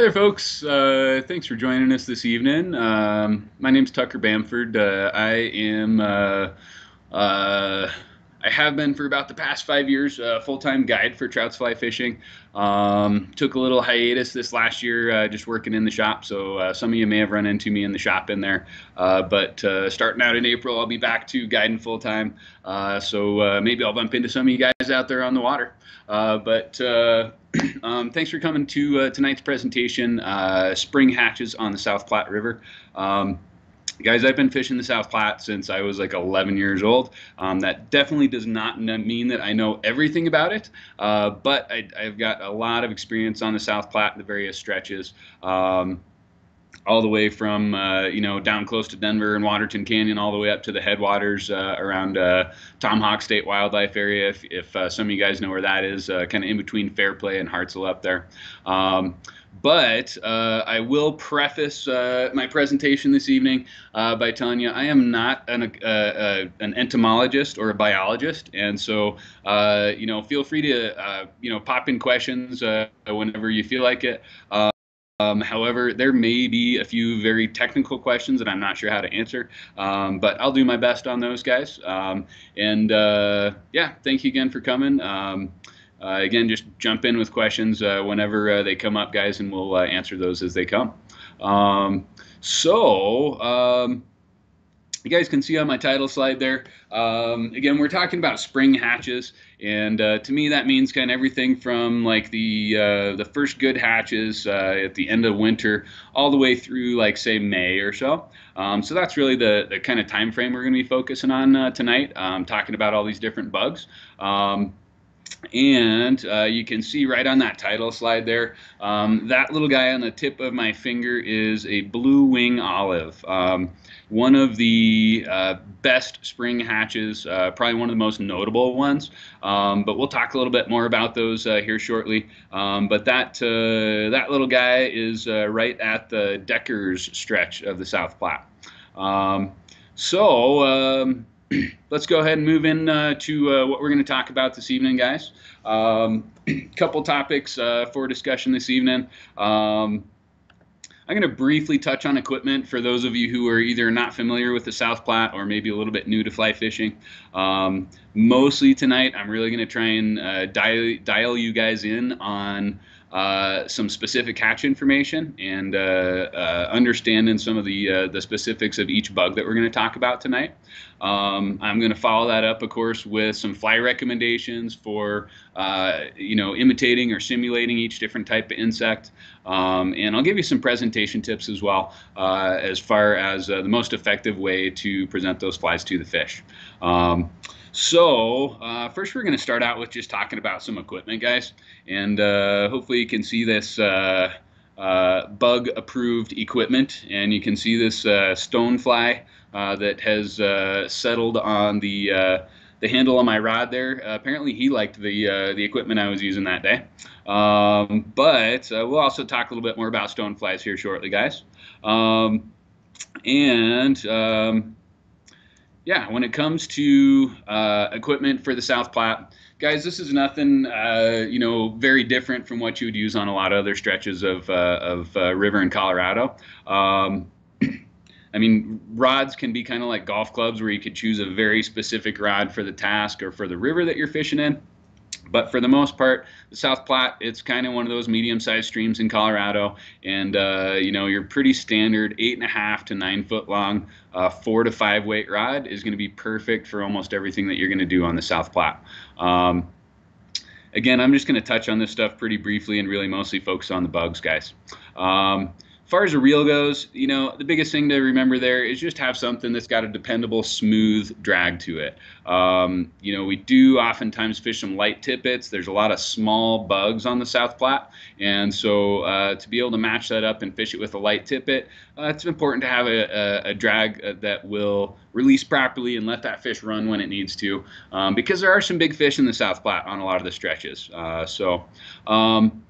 Hi there, folks. Uh, thanks for joining us this evening. Um, my name's Tucker Bamford. Uh, I am, uh, uh have been for about the past five years, a full-time guide for trout fly fishing. Um, took a little hiatus this last year, uh, just working in the shop. So uh, some of you may have run into me in the shop in there. but starting out in April, I'll be back to guiding full-time. so maybe I'll bump into some of you guys out there on the water. but um, thanks for coming to uh, tonight's presentation, uh, Spring Hatches on the South Platte River. Um, guys, I've been fishing the South Platte since I was like 11 years old. Um, that definitely does not mean that I know everything about it, uh, but I, have got a lot of experience on the South Platte, the various stretches. Um, all the way from uh, you know down close to Denver and Waterton Canyon, all the way up to the headwaters uh, around uh, Tomahawk State Wildlife Area. If, if uh, some of you guys know where that is, uh, kind of in between Fairplay and Hartsel up there. Um, but uh, I will preface my presentation this evening by telling you I am not an, an entomologist or a biologist, and so you know feel free to you know pop in questions whenever you feel like it. Um, however, there may be a few very technical questions that I'm not sure how to answer, um, but I'll do my best on those guys. Um, and uh, yeah, thank you again for coming. Uh, again, just jump in with questions uh, whenever uh, they come up, guys, and we'll answer those as they come. Um, so, um, you guys can see on my title slide there. Um, again, we're talking about spring hatches, and uh, to me that means kind of everything from like the uh, the first good hatches uh, at the end of winter, all the way through like say May or so. Um, so that's really the, the kind of time frame we're going to be focusing on tonight, um, talking about all these different bugs. Um, and uh, you can see right on that title slide there, um, that little guy on the tip of my finger is a blue wing olive. Um, one of the uh, best spring hatches, uh, probably one of the most notable ones. Um, but we'll talk a little bit more about those uh, here shortly. Um, but that uh, that little guy is uh, right at the Deckers stretch of the South Platte. Um, so um, let's go ahead and move in uh, to uh, what we're going to talk about this evening, guys. A um, couple topics uh, for discussion this evening. Um, I'm going to briefly touch on equipment for those of you who are either not familiar with the South Platte or maybe a little bit new to fly fishing. Um, mostly tonight, I'm really going to try and uh, dial, dial you guys in on uh, some specific hatch information and uh, uh, understanding some of the uh, the specifics of each bug that we're going to talk about tonight. Um, I'm going to follow that up, of course, with some fly recommendations for uh, you know imitating or simulating each different type of insect, um, and I'll give you some presentation tips as well as far as the most effective way to present those flies to the fish. Um, so uh, first we're going to start out with just talking about some equipment, guys, and uh, hopefully you can see this uh, uh bug approved equipment, and you can see this uh, stonefly uh, that has settled on the the handle on my rod there. apparently he liked the the equipment I was using that day. Um, but we'll also talk a little bit more about stoneflies here shortly, guys. Um, and um, yeah, when it comes to uh, equipment for the South Platte, guys, this is nothing, uh, you know, very different from what you would use on a lot of other stretches of, uh, of uh, river in Colorado. Um, I mean, rods can be kind of like golf clubs where you could choose a very specific rod for the task or for the river that you're fishing in. But for the most part, the South Platte, it's kind of one of those medium-sized streams in Colorado, and uh, you know your pretty standard eight and a half to nine foot long, uh, four to five weight rod is going to be perfect for almost everything that you're going to do on the South Platte. Um, again, I'm just going to touch on this stuff pretty briefly and really mostly focus on the bugs, guys. Um, far as a reel goes, you know, the biggest thing to remember there is just have something that's got a dependable, smooth drag to it. Um, you know, we do oftentimes fish some light tippets. There's a lot of small bugs on the South Platte, and so uh, to be able to match that up and fish it with a light tippet, uh, it's important to have a, a, a drag uh, that will release properly and let that fish run when it needs to, um, because there are some big fish in the South Platte on a lot of the stretches. Uh, so. Um,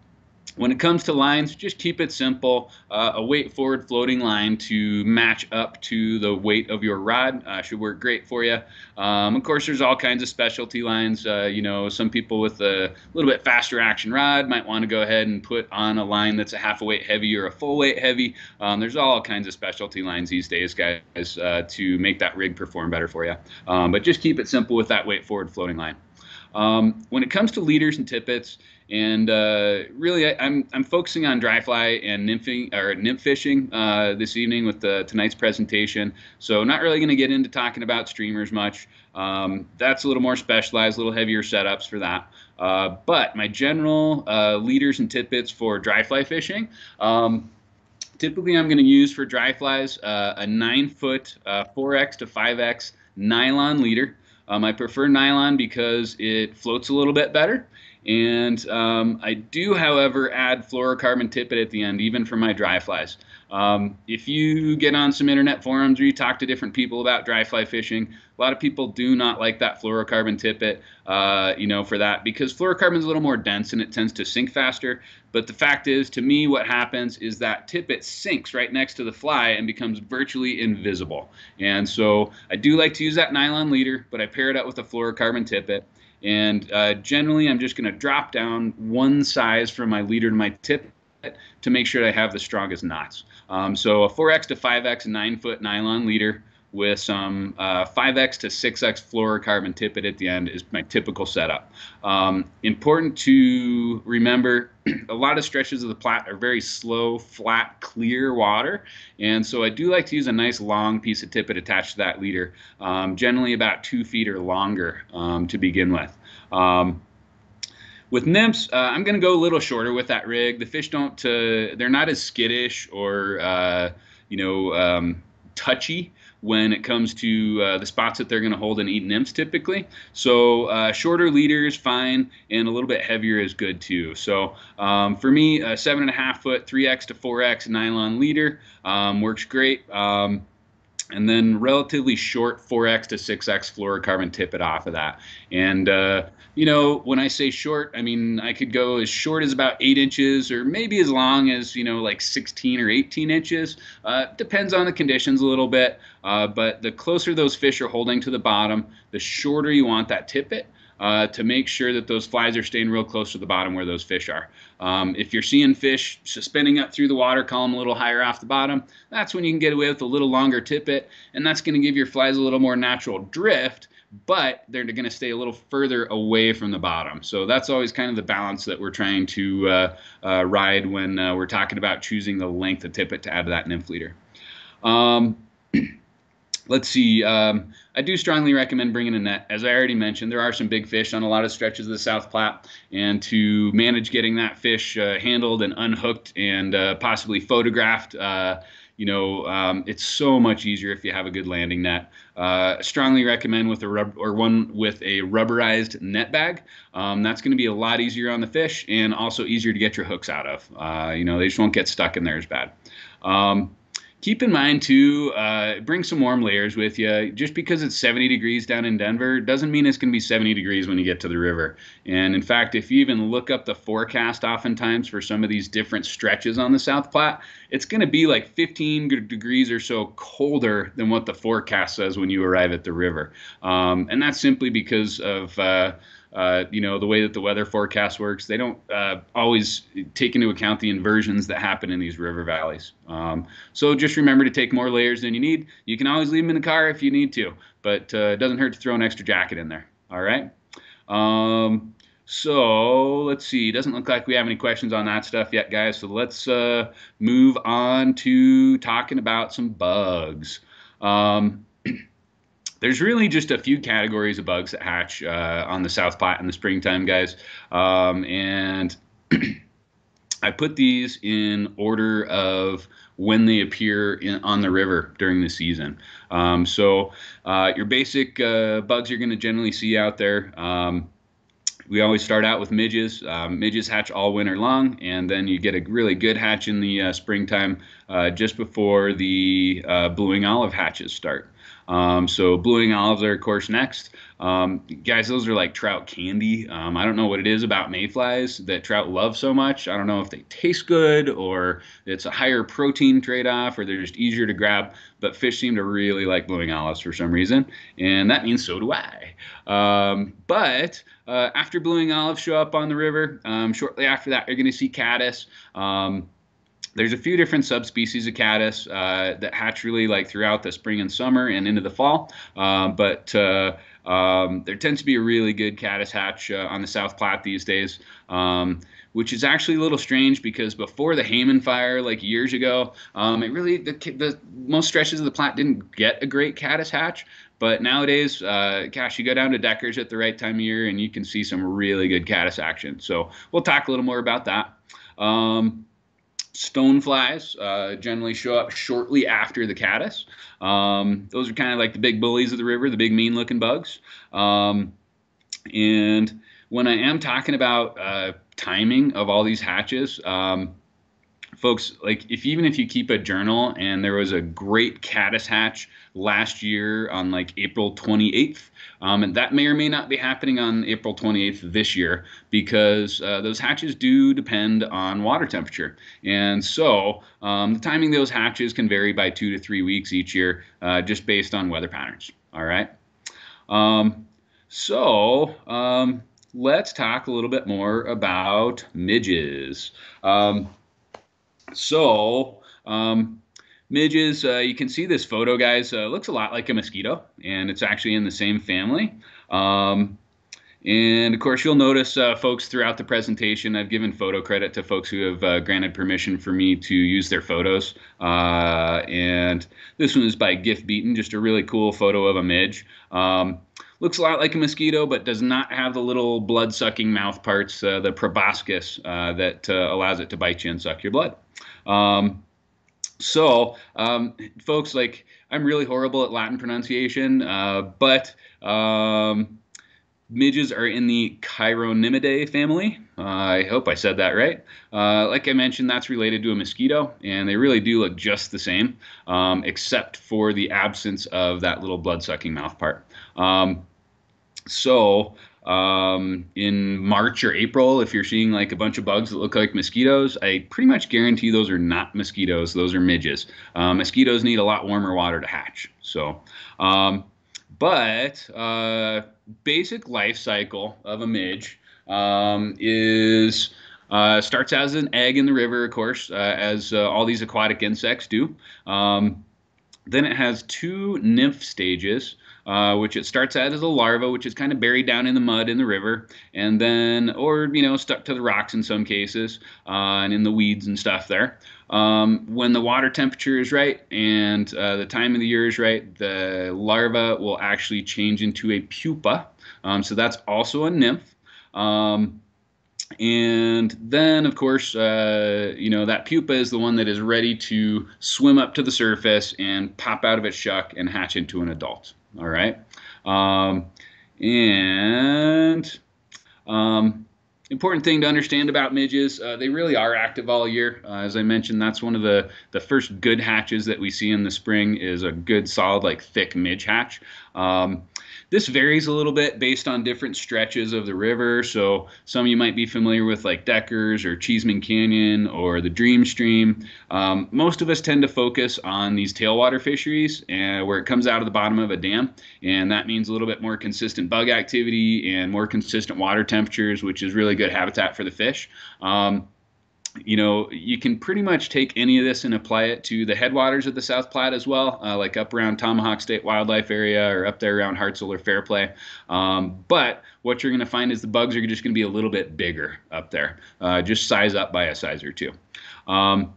when it comes to lines, just keep it simple. Uh, a weight forward floating line to match up to the weight of your rod uh, should work great for you. Um, of course, there's all kinds of specialty lines. Uh, you know, some people with a little bit faster action rod might want to go ahead and put on a line that's a half a weight heavy or a full weight heavy. Um, there's all kinds of specialty lines these days, guys, uh, to make that rig perform better for you. Um, but just keep it simple with that weight forward floating line. Um, when it comes to leaders and tippets, and uh, really, I, am I'm, I'm focusing on dry fly and nymphing or nymph fishing uh, this evening with the, tonight's presentation. So not really going to get into talking about streamers much. Um, that's a little more specialized, a little heavier setups for that. Uh, but my general uh, leaders and tippets for dry fly fishing. Um, typically, I'm going to use for dry flies uh, a nine foot 4x uh, to 5x nylon leader. Um, I prefer nylon because it floats a little bit better. And um, I do, however, add fluorocarbon tippet at the end, even for my dry flies. Um, if you get on some internet forums or you talk to different people about dry fly fishing, a lot of people do not like that fluorocarbon tippet, uh, you know, for that because fluorocarbon is a little more dense and it tends to sink faster. But the fact is, to me, what happens is that tippet sinks right next to the fly and becomes virtually invisible. And so I do like to use that nylon leader, but I pair it up with a fluorocarbon tippet. And uh, generally, I'm just going to drop down one size from my leader to my tip to make sure I have the strongest knots. Um, so a 4x to 5x 9 foot nylon leader with some uh, 5x to 6x fluorocarbon tippet at the end is my typical setup. Um, important to remember, a lot of stretches of the Platte are very slow, flat, clear water, and so I do like to use a nice long piece of tippet attached to that leader, um, generally about two feet or longer um, to begin with. Um, with nymphs, uh, I'm going to go a little shorter with that rig. The fish don't, uh, they're not as skittish or, uh, you know, um, touchy when it comes to uh, the spots that they're going to hold and eat nymphs typically. So uh, shorter is fine, and a little bit heavier is good too. So um, for me, a seven and a half foot, 3x to 4x nylon leader um, works great. Um, and then relatively short 4x to 6x fluorocarbon tippet off of that. And uh, you know, when I say short, I mean I could go as short as about eight inches, or maybe as long as you know like 16 or 18 inches. Uh, depends on the conditions a little bit. Uh, but the closer those fish are holding to the bottom, the shorter you want that tippet uh, to make sure that those flies are staying real close to the bottom where those fish are. Um, if you're seeing fish suspending up through the water column a little higher off the bottom, that's when you can get away with a little longer tippet, and that's going to give your flies a little more natural drift but they're going to stay a little further away from the bottom. So that's always kind of the balance that we're trying to uh, uh, ride when uh, we're talking about choosing the length of tippet to add to that nymph leader. Um, let's see. Um, I do strongly recommend bringing a net. As I already mentioned, there are some big fish on a lot of stretches of the South Platte, and to manage getting that fish uh, handled and unhooked and uh, possibly photographed, uh, you know, um, it's so much easier if you have a good landing net. Uh, strongly recommend with a rub or one with a rubberized net bag. Um, that's going to be a lot easier on the fish and also easier to get your hooks out of. Uh, you know, they just won't get stuck in there as bad. Um, keep in mind too uh, bring some warm layers with you just because it's 70 degrees down in denver doesn't mean it's going to be 70 degrees when you get to the river. And in fact if you even look up the forecast oftentimes for some of these different stretches on the south platte it's going to be like 15 degrees or so colder than what the forecast says when you arrive at the river. Um, and that's simply because of uh, uh, you know the way that the weather forecast works they don't uh, always take into account the inversions that happen in these river valleys. Um, so just remember to take more layers than you need. You can always leave them in the car if you need to but uh, it doesn't hurt to throw an extra jacket in there. All right? Um, so let's see. Doesn't look like we have any questions on that stuff yet guys. So let's uh, move on to talking about some bugs. Um, there's really just a few categories of bugs that hatch uh, on the South Platte in the springtime, guys. Um, and I put these in order of when they appear in, on the river during the season. Um, so uh, your basic uh, bugs you're going to generally see out there. Um, we always start out with midges. Um, midges hatch all winter long, and then you get a really good hatch in the uh, springtime. uh, just before the uh, blue wing olive hatches start. Um, so blue wing olives are of course next. Um, guys, those are like trout candy. Um, I don't know what it is about mayflies that trout love so much. I don't know if they taste good or it's a higher protein trade-off or they're just easier to grab. But fish seem to really like blue wing olives for some reason, and that means so do I. Um, but uh, after blue wing olives show up on the river, um, shortly after that, you're going to see caddis. Um, there's a few different subspecies of caddis uh, that hatch really like throughout the spring and summer and into the fall. Uh, but uh, um, there tends to be a really good caddis hatch uh, on the South Platte these days, um, which is actually a little strange because before the Hayman fire, like years ago, um, it really the, the most stretches of the Platte didn't get a great caddis hatch. But nowadays, uh, gosh, you go down to Deckers at the right time of year and you can see some really good caddis action. So we'll talk a little more about that. Um, Stoneflies uh, generally show up shortly after the caddis. Um, those are kind of like the big bullies of the river, the big mean looking bugs. Um, and when I am talking about uh, timing of all these hatches, um, folks, like if even if you keep a journal and there was a great caddis hatch last year on like April 28th, um, and that may or may not be happening on April 28th this year because uh, those hatches do depend on water temperature. And so um, the timing of those hatches can vary by two to three weeks each year uh, just based on weather patterns. All right. Um, so um, let's talk a little bit more about midges. Um, so, um, midges, uh, you can see this photo, guys, uh, looks a lot like a mosquito, and it's actually in the same family. Um, and of course, you'll notice, uh, folks, throughout the presentation, I've given photo credit to folks who have uh, granted permission for me to use their photos. Uh, and this one is by Gift Beaton, just a really cool photo of a midge. Um, looks a lot like a mosquito, but does not have the little blood-sucking mouth parts, uh, the proboscis, uh, that uh, allows it to bite you and suck your blood. Um, so, um, folks, like I'm really horrible at Latin pronunciation, uh, but um, midges are in the Chironomidae family. Uh, I hope I said that right. Uh, like I mentioned, that's related to a mosquito, and they really do look just the same, um, except for the absence of that little blood-sucking mouth part. Um, so um, in March or April, if you're seeing like a bunch of bugs that look like mosquitoes, I pretty much guarantee those are not mosquitoes. Those are midges. Um, mosquitoes need a lot warmer water to hatch. So, um, but uh, basic life cycle of a midge um, is uh, starts as an egg in the river, of course, uh, as uh, all these aquatic insects do. Um, then it has two nymph stages uh, which it starts out as a larva, which is kind of buried down in the mud in the river, and then, or, you know, stuck to the rocks in some cases, uh, and in the weeds and stuff there. Um, when the water temperature is right and uh, the time of the year is right, the larva will actually change into a pupa. Um, so that's also a nymph. Um, and then, of course, uh, you know, that pupa is the one that is ready to swim up to the surface and pop out of its shuck and hatch into an adult. All right. Um, and um, important thing to understand about midges, uh, they really are active all year. Uh, as I mentioned, that's one of the, the first good hatches that we see in the spring is a good, solid, like thick midge hatch. Um, this varies a little bit based on different stretches of the river. So some of you might be familiar with like Deckers or Cheesman Canyon or the Dream Stream. Um, most of us tend to focus on these tailwater fisheries and where it comes out of the bottom of a dam. And that means a little bit more consistent bug activity and more consistent water temperatures, which is really good habitat for the fish. Um, you know, you can pretty much take any of this and apply it to the headwaters of the South Platte as well, uh, like up around Tomahawk State Wildlife Area or up there around Hartsel or Fairplay. Um, but what you're going to find is the bugs are just going to be a little bit bigger up there, uh, just size up by a size or two. Um,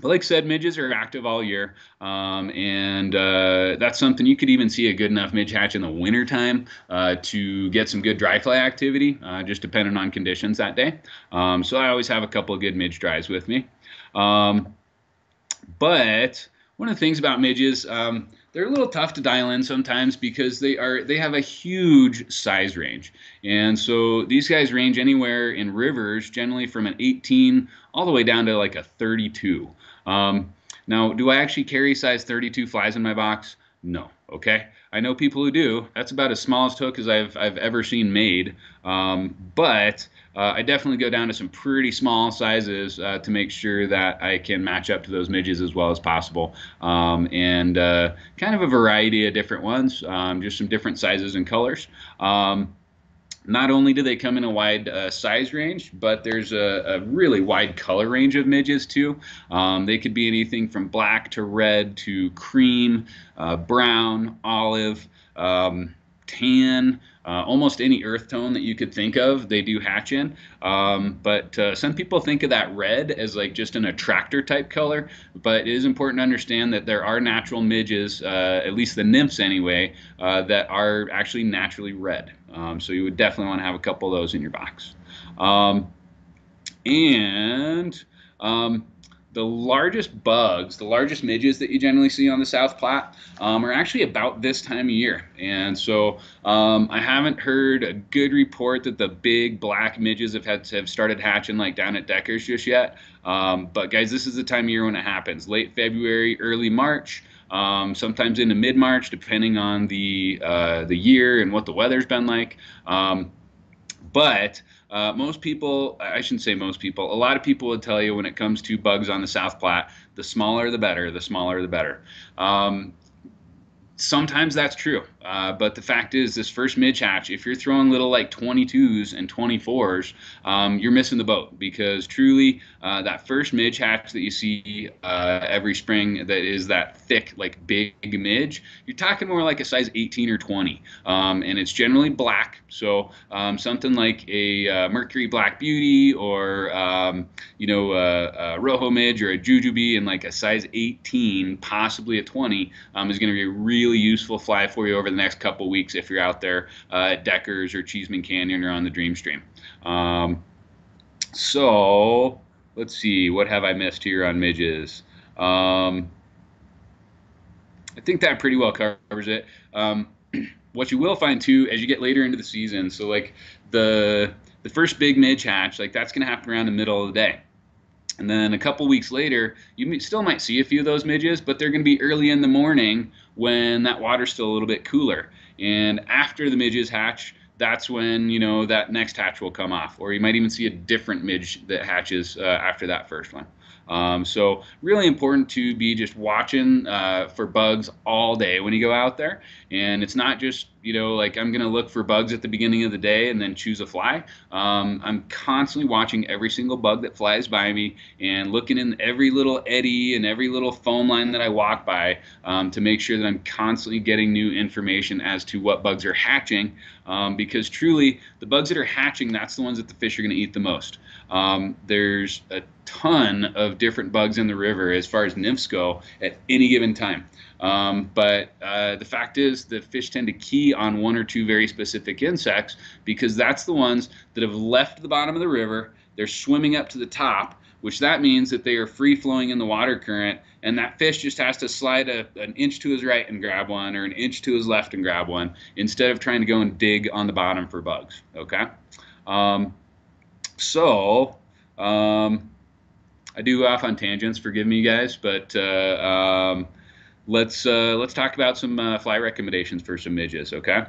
but like I said, midges are active all year, um, and uh, that's something you could even see a good enough midge hatch in the wintertime uh, to get some good dry fly activity, uh, just depending on conditions that day. Um, so I always have a couple of good midge dries with me. Um, but one of the things about midges, um, they're a little tough to dial in sometimes because they are they have a huge size range and so these guys range anywhere in rivers generally from an 18 all the way down to like a 32 um, Now, do I actually carry size 32 flies in my box? No. Okay. I know people who do. That's about as small as hook as I've, I've ever seen made. Um, but uh, I definitely go down to some pretty small sizes uh, to make sure that I can match up to those midges as well as possible. Um, and uh, kind of a variety of different ones, um, just some different sizes and colors. Um, not only do they come in a wide uh, size range, but there's a, a, really wide color range of midges too. Um, they could be anything from black to red to cream, uh, brown, olive, um, tan, uh, almost any earth tone that you could think of, they do hatch in. Um, but uh, some people think of that red as like just an attractor type color. But it is important to understand that there are natural midges, uh, at least the nymphs anyway, uh, that are actually naturally red. Um, so you would definitely want to have a couple of those in your box. Um, and um, the largest bugs, the largest midges that you generally see on the South Platte um, are actually about this time of year. And so um, I haven't heard a good report that the big black midges have had have started hatching like down at Deckers just yet. Um, but guys, this is the time of year when it happens. Late February, early March. Um, sometimes into mid-March, depending on the uh, the year and what the weather's been like. Um, but uh, most people, I shouldn't say most people, a lot of people would tell you when it comes to bugs on the South Platte, the smaller the better, the smaller the better. Um, sometimes that's true. Uh, but the fact is, this first midge hatch, if you're throwing little like 22s and 24s, um, you're missing the boat because truly, uh, that first midge hatch that you see uh, every spring that is that thick, like big midge, you're talking more like a size 18 or 20. Um, and it's generally black. So um, something like a uh, Mercury Black Beauty or, um, you know, a, a, Rojo midge or a Jujubee in like a size 18, possibly a 20, um, is going to be a really useful fly for you over the next couple weeks if you're out there uh, at Deckers or Cheesman Canyon or on the Dreamstream. Um, so let's see, what have I missed here on midges? Um, I think that pretty well covers it. Um, what you will find too as you get later into the season, so like the the first big midge hatch, like that's going to happen around the middle of the day. And then a couple weeks later, you still might see a few of those midges, but they're going to be early in the morning when that water's still a little bit cooler. And after the midges hatch, that's when you know that next hatch will come off, or you might even see a different midge that hatches uh, after that first one. Um, so really important to be just watching uh, for bugs all day when you go out there. And it's not just you know like I'm gonna look for bugs at the beginning of the day and then choose a fly. Um, I'm constantly watching every single bug that flies by me and looking in every little eddy and every little foam line that I walk by um, to make sure that I'm constantly getting new information as to what bugs are hatching. Um, because truly, the bugs that are hatching, that's the ones that the fish are to eat the most. Um, there's a ton of different bugs in the river as far as nymphs go at any given time. Um, but uh, the fact is, the fish tend to key on one or two very specific insects because that's the ones that have left the bottom of the river. They're swimming up to the top, which that means that they are free flowing in the water current, and that fish just has to slide a, an inch to his right and grab one, or an inch to his left and grab one, instead of trying to go and dig on the bottom for bugs. Okay. Um, so, um, I do off on tangents. Forgive me, guys, but uh, um, let's uh, let's talk about some uh, fly recommendations for some midges. Okay.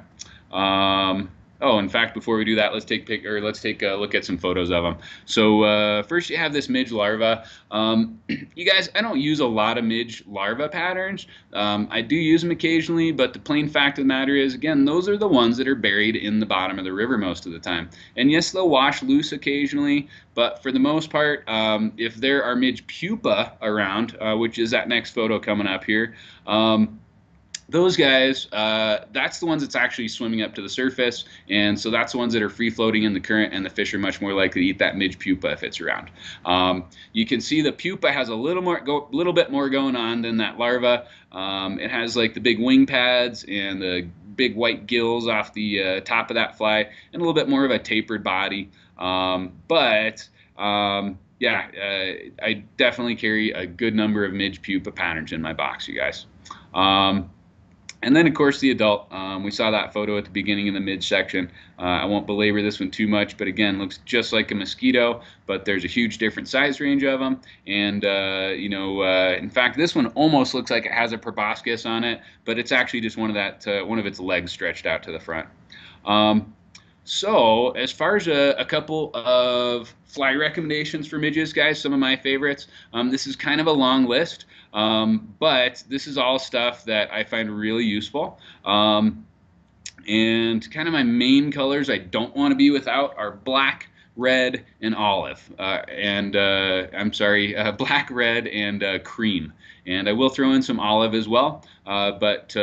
Um, Oh, in fact, before we do that, let's take pic or let's take a look at some photos of them. So uh, first, you have this midge larva. Um, you guys, I don't use a lot of midge larva patterns. Um, I do use them occasionally, but the plain fact of the matter is, again, those are the ones that are buried in the bottom of the river most of the time. And yes, they'll wash loose occasionally, but for the most part, um, if there are midge pupa around, uh, which is that next photo coming up here. Um, those guys, uh, that's the ones that's actually swimming up to the surface, and so that's the ones that are free floating in the current, and the fish are much more likely to eat that midge pupa if it's around. Um, you can see the pupa has a little more, go, little bit more going on than that larva. Um, it has like the big wing pads and the big white gills off the uh, top of that fly, and a little bit more of a tapered body. Um, but um, yeah, uh, I definitely carry a good number of midge pupa patterns in my box, you guys. Um, and then, of course, the adult. Um, we saw that photo at the beginning in the midsection. Uh, I won't belabor this one too much, but again, looks just like a mosquito, but there's a huge different size range of them. And, uh, you know, uh, in fact, this one almost looks like it has a proboscis on it, but it's actually just one of that uh, one of its legs stretched out to the front. Um, so, as far as a, a, couple of fly recommendations for midges, guys, some of my favorites. Um, this is kind of a long list, um, but this is all stuff that I find really useful. Um, and kind of my main colors I don't want to be without are black, red, and olive. Uh, and uh, I'm sorry, uh, black, red, and uh, cream. And I will throw in some olive as well, uh, but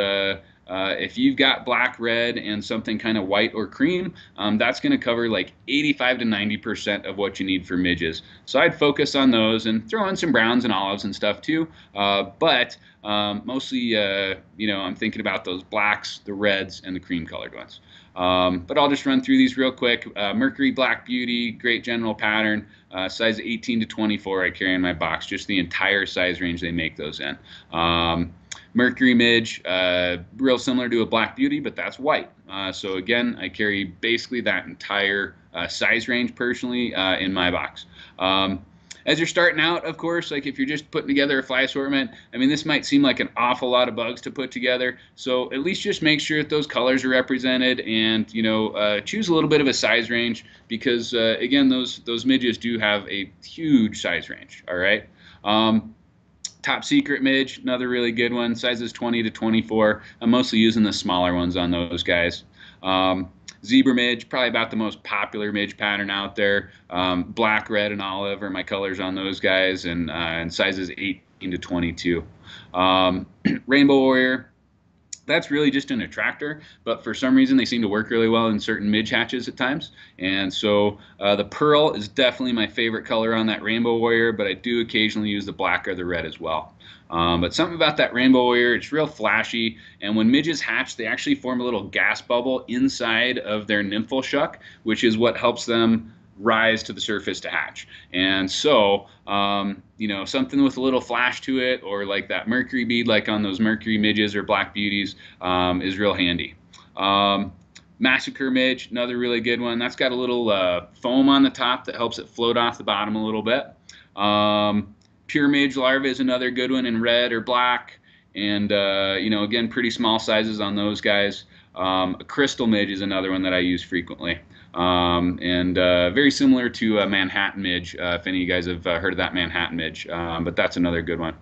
uh, if you've got black, red, and something kind of white or cream, um, that's going to cover like 85 to 90% of what you need for midges. So I'd focus on those and throw in some browns and olives and stuff too. Uh, but um, mostly, uh, you know, I'm thinking about those blacks, the reds, and the cream colored ones. Um, but I'll just run through these real quick. Uh, Mercury Black Beauty, great general pattern. Uh, size 18 to 24 I carry in my box, just the entire size range they make those in. Um, Mercury Midge, uh, real similar to a Black Beauty, but that's white. Uh, so again, I carry basically that entire uh, size range personally uh, in my box. Um, as you're starting out, of course, like if you're just putting together a fly assortment, I mean, this might seem like an awful lot of bugs to put together. So at least just make sure that those colors are represented, and you know, uh, choose a little bit of a size range because uh, again, those those midges do have a huge size range. All right. Um, Top Secret Midge, another really good one. Sizes 20 to 24. I'm mostly using the smaller ones on those guys. Um, Zebra Midge, probably about the most popular midge pattern out there. Um, black, red, and olive are my colors on those guys, and, uh, and sizes 18 to 22. Um, Rainbow Warrior, that's really just an attractor, but for some reason they seem to work really well in certain midge hatches at times. And so uh, the pearl is definitely my favorite color on that Rainbow Warrior, but I do occasionally use the black or the red as well. Um, but something about that Rainbow Warrior, it's real flashy, and when midges hatch, they actually form a little gas bubble inside of their nymphal shuck, which is what helps them rise to the surface to hatch. And so, um, you know, something with a little flash to it, or like that mercury bead, like on those mercury midges or black beauties, um, is real handy. Um, Massacre midge, another really good one. That's got a little uh, foam on the top that helps it float off the bottom a little bit. Um, Pure midge larva is another good one in red or black. And, uh, you know, again, pretty small sizes on those guys. Um, a crystal midge is another one that I use frequently. Um, and uh, very similar to a Manhattan midge, uh, if any of you guys have uh, heard of that Manhattan midge, um, but that's another good one.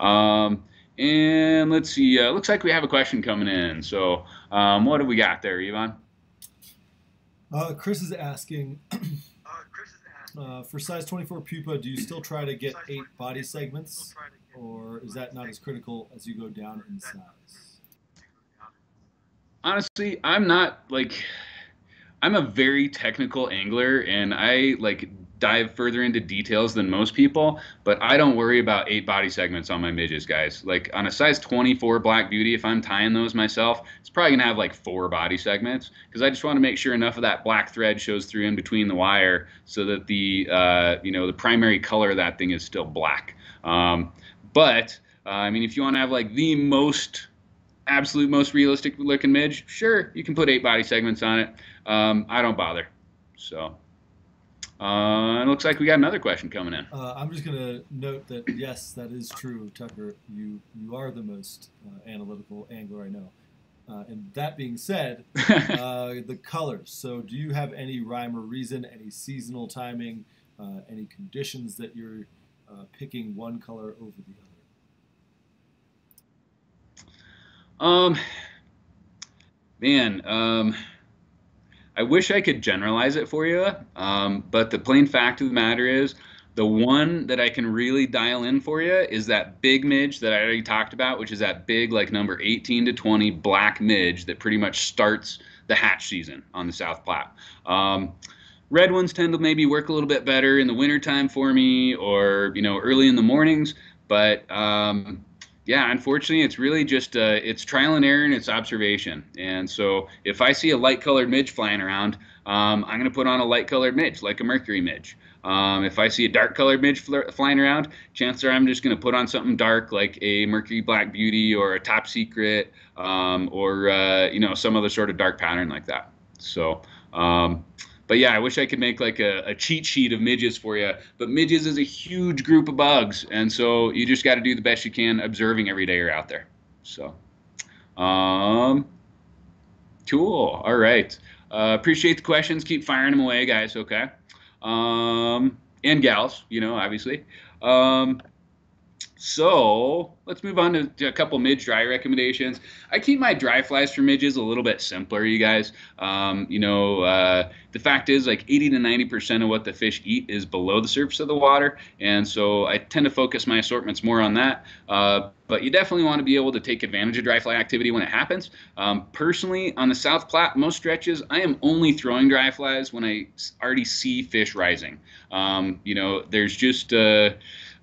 Um, and let's see, uh, looks like we have a question coming in. So um, what have we got there, Yvonne? Uh, Chris is asking, uh, for size 24 pupa, do you still try to get eight body segments, or is that not as critical as you go down in size? Honestly, I'm not like I'm a very technical angler and I like dive further into details than most people, but I don't worry about eight body segments on my midges, guys. Like on a size 24 Black Beauty, if I'm tying those myself, it's probably gonna have like four body segments because I just want to make sure enough of that black thread shows through in between the wire so that the uh, you know the primary color of that thing is still black. Um, but uh, I mean, if you want to have like the most absolute most realistic looking midge, sure, you can put eight body segments on it. Um, I don't bother. So, uh, it looks like we got another question coming in. Uh, I'm just going to note that yes, that is true, Tucker. You you are the most uh, analytical angler I know. Uh, and that being said, uh, the colors. So, do you have any rhyme or reason, any seasonal timing, uh, any conditions that you're picking one color over the other? Um, man, um, I wish I could generalize it for you, um, but the plain fact of the matter is, the one that I can really dial in for you is that big midge that I already talked about, which is that big, like number 18 to 20 black midge that pretty much starts the hatch season on the South Platte. Um, red ones tend to maybe work a little bit better in the wintertime for me or, you know, early in the mornings, but um, yeah, unfortunately, it's really just uh, it's trial and error and it's observation. And so if I see a light colored midge flying around, um, I'm going to put on a light colored midge, like a mercury midge. Um, if I see a dark colored midge fl- flying around, chances are I'm just going to put on something dark like a Mercury Black Beauty or a Top Secret um, or uh, you know some other sort of dark pattern like that. So. But yeah, I wish I could make like a, a, cheat sheet of midges for you. But midges is a huge group of bugs, and so you just got to do the best you can observing every day you're out there. So, um, cool. All right. Uh, appreciate the questions. Keep firing them away, guys. Okay. Um, and gals, you know, obviously. Um, so let's move on to, to a couple midge dry recommendations. I keep my dry flies for midges a little bit simpler, you guys. Um, you know, uh, the fact is like 80 to 90% of what the fish eat is below the surface of the water. And so I tend to focus my assortments more on that. Uh, but you definitely want to be able to take advantage of dry fly activity when it happens. Um, personally, on the South Platte, most stretches, I am only throwing dry flies when I already see fish rising. Um, you know, there's just, uh,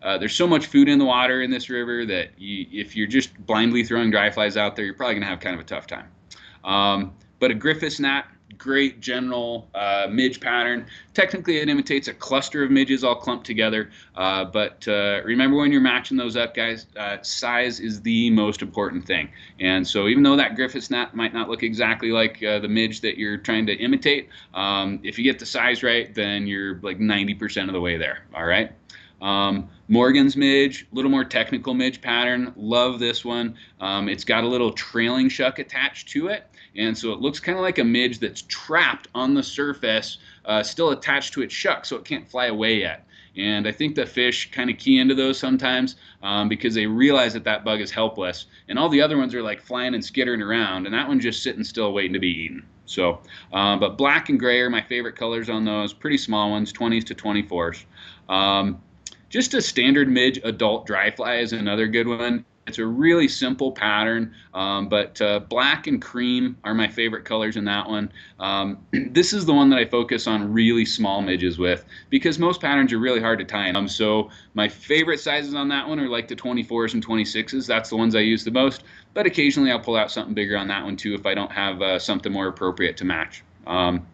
uh, there's so much food in the water in this river that you, if you're just blindly throwing dry flies out there, you're probably going to have kind of a tough time. Um, but a Griffiths gnat, great general uh, midge pattern. Technically, it imitates a cluster of midges all clumped together. Uh, but uh, remember when you're matching those up, guys, uh, size is the most important thing. And so even though that Griffiths gnat might not look exactly like uh, the midge that you're trying to imitate, um, if you get the size right, then you're like 90% of the way there. All right. Um, Morgan's midge, a little more technical midge pattern. Love this one. Um, it's got a little trailing shuck attached to it. And so it looks kind of like a midge that's trapped on the surface, uh, still attached to its shuck, so it can't fly away yet. And I think the fish kind of key into those sometimes um, because they realize that that bug is helpless. And all the other ones are like flying and skittering around, and that one's just sitting still waiting to be eaten. So, uh, but black and gray are my favorite colors on those. Pretty small ones, 20s to 24s. Um, just a standard midge adult dry fly is another good one. It's a really simple pattern, um, but uh, black and cream are my favorite colors in that one. Um, this is the one that I focus on really small midges with because most patterns are really hard to tie in. Um, so my favorite sizes on that one are like the 24s and 26s. That's the ones I use the most, but occasionally I'll pull out something bigger on that one too if I don't have uh, something more appropriate to match. Um,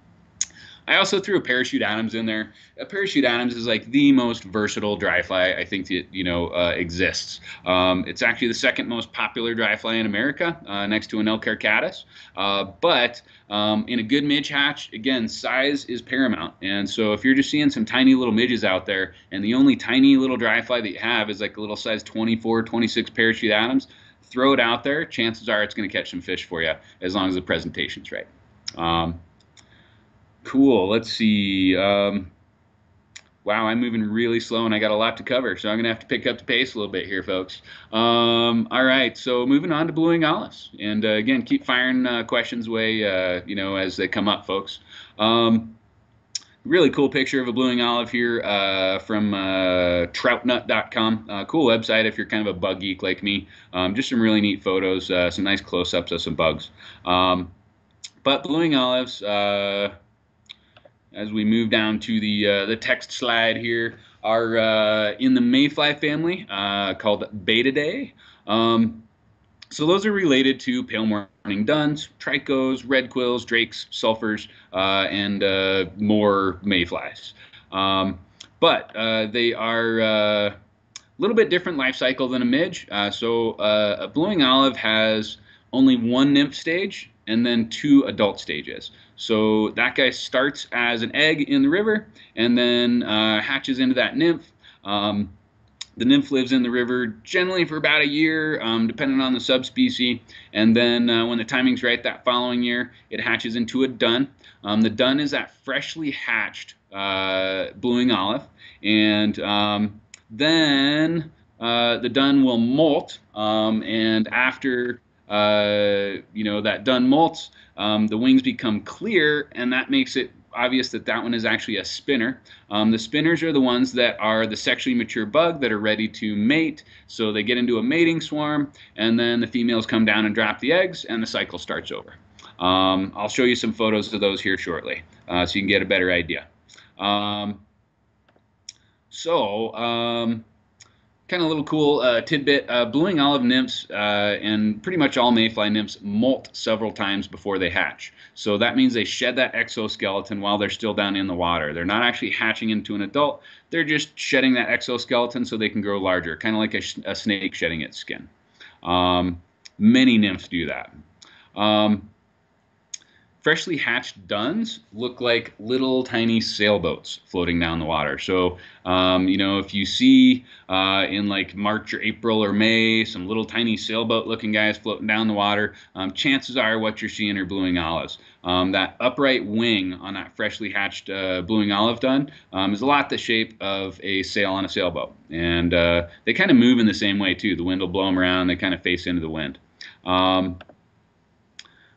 I also threw a parachute Adams in there. A parachute Adams is like the most versatile dry fly I think that you know uh, exists. Um, it's actually the second most popular dry fly in America, uh, next to an elk caddis. Uh, but um, in a good midge hatch, again, size is paramount. And so if you're just seeing some tiny little midges out there, and the only tiny little dry fly that you have is like a little size 24, 26 parachute Adams, throw it out there. Chances are it's going to catch some fish for you as long as the presentation's right. Um, Cool. Let's see. Um, wow, I'm moving really slow and I got a lot to cover, so I'm going to have to pick up the pace a little bit here, folks. Um, all right, so moving on to blue wing olives. And uh, again, keep firing uh, questions away, uh, you know, as they come up, folks. Um, really cool picture of a blue wing olive here uh, from uh, troutnut.com. Uh, cool website if you're kind of a bug geek like me. Um, just some really neat photos, uh, some nice close-ups of some bugs. Um, but blue wing olives, uh, as we move down to the uh, the text slide here are uh, in the mayfly family uh, called Baetidae. Um, so those are related to pale morning duns, tricos, red quills, drakes, sulfurs, uh, and uh, more mayflies. Um, but uh, they are a little bit different life cycle than a midge. so a blue wing olive has only one nymph stage and then two adult stages. So that guy starts as an egg in the river and then uh, hatches into that nymph. Um, the nymph lives in the river generally for about a year, um, depending on the subspecies. And then uh, when the timing's right that following year, it hatches into a dun. Um, the dun is that freshly hatched uh, blue wing olive. And um, then uh, the dun will molt. Um, and after uh, you know, that dun molts, um, the wings become clear, and that makes it obvious that that one is actually a spinner. Um, the spinners are the ones that are the sexually mature bug that are ready to mate. So they get into a mating swarm, and then the females come down and drop the eggs, and the cycle starts over. Um, I'll show you some photos of those here shortly, uh, so you can get a better idea. Um, so, um, kind of a little cool uh, tidbit uh, blue wing olive nymphs uh, and pretty much all mayfly nymphs molt several times before they hatch. So that means they shed that exoskeleton while they're still down in the water. They're not actually hatching into an adult. They're just shedding that exoskeleton so they can grow larger kind of like a, a, snake shedding its skin. Um, many nymphs do that. Um, freshly hatched duns look like little tiny sailboats floating down the water. So, um, you know, if you see uh, in like March or April or May some little tiny sailboat looking guys floating down the water, um, chances are what you're seeing are blue wing olives. Um, that upright wing on that freshly hatched uh, blue wing olive dun um, is a lot the shape of a sail on a sailboat. And uh, they kind of move in the same way too. The wind will blow them around, they kind of face into the wind. Um,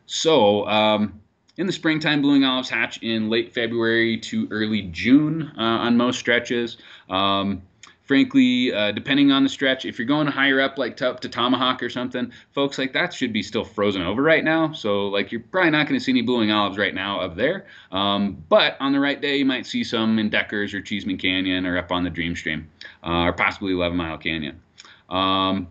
so, um, in the springtime, blue wing olives hatch in late February to early June uh, on most stretches. Um, frankly, uh, depending on the stretch, if you're going higher up, like to, to Tomahawk or something, folks, like that should be still frozen over right now. So, like, you're probably not going to see any blue wing olives right now up there. Um, but on the right day, you might see some in Deckers or Cheesman Canyon or up on the Dream Stream uh, or possibly 11 Mile Canyon. Um,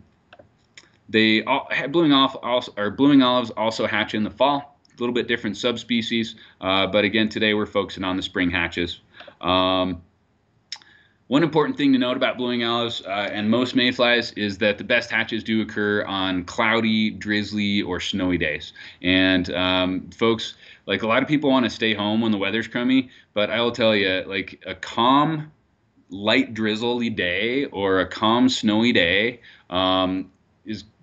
they all, blue wing off also, or blue wing olives also hatch in the fall a little bit different subspecies. Uh, but again, today we're focusing on the spring hatches. Um, one important thing to note about blue wing olives uh, and most mayflies is that the best hatches do occur on cloudy, drizzly, or snowy days. And um, folks, like a lot of people want to stay home when the weather's crummy, but I will tell you, like a calm, light drizzly day or a calm, snowy day um,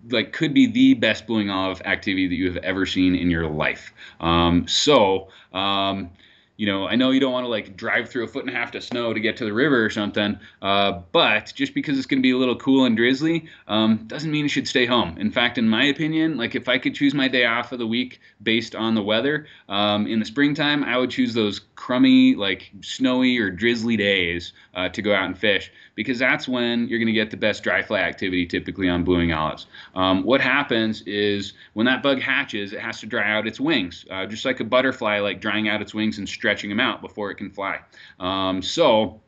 like could be the best blue wing off activity that you have ever seen in your life. Um, so um, you know, I know you don't want to like drive through a foot and a half of snow to get to the river or something, uh, but just because it's going to be a little cool and drizzly um, doesn't mean you should stay home. In fact, in my opinion, like if I could choose my day off of the week based on the weather um, in the springtime, I would choose those crummy, like snowy or drizzly days uh, to go out and fish because that's when you're going to get the best dry fly activity typically on blue wing olives. Um, what happens is when that bug hatches, it has to dry out its wings, uh, just like a butterfly, like drying out its wings and stretching them out before it can fly. Um, so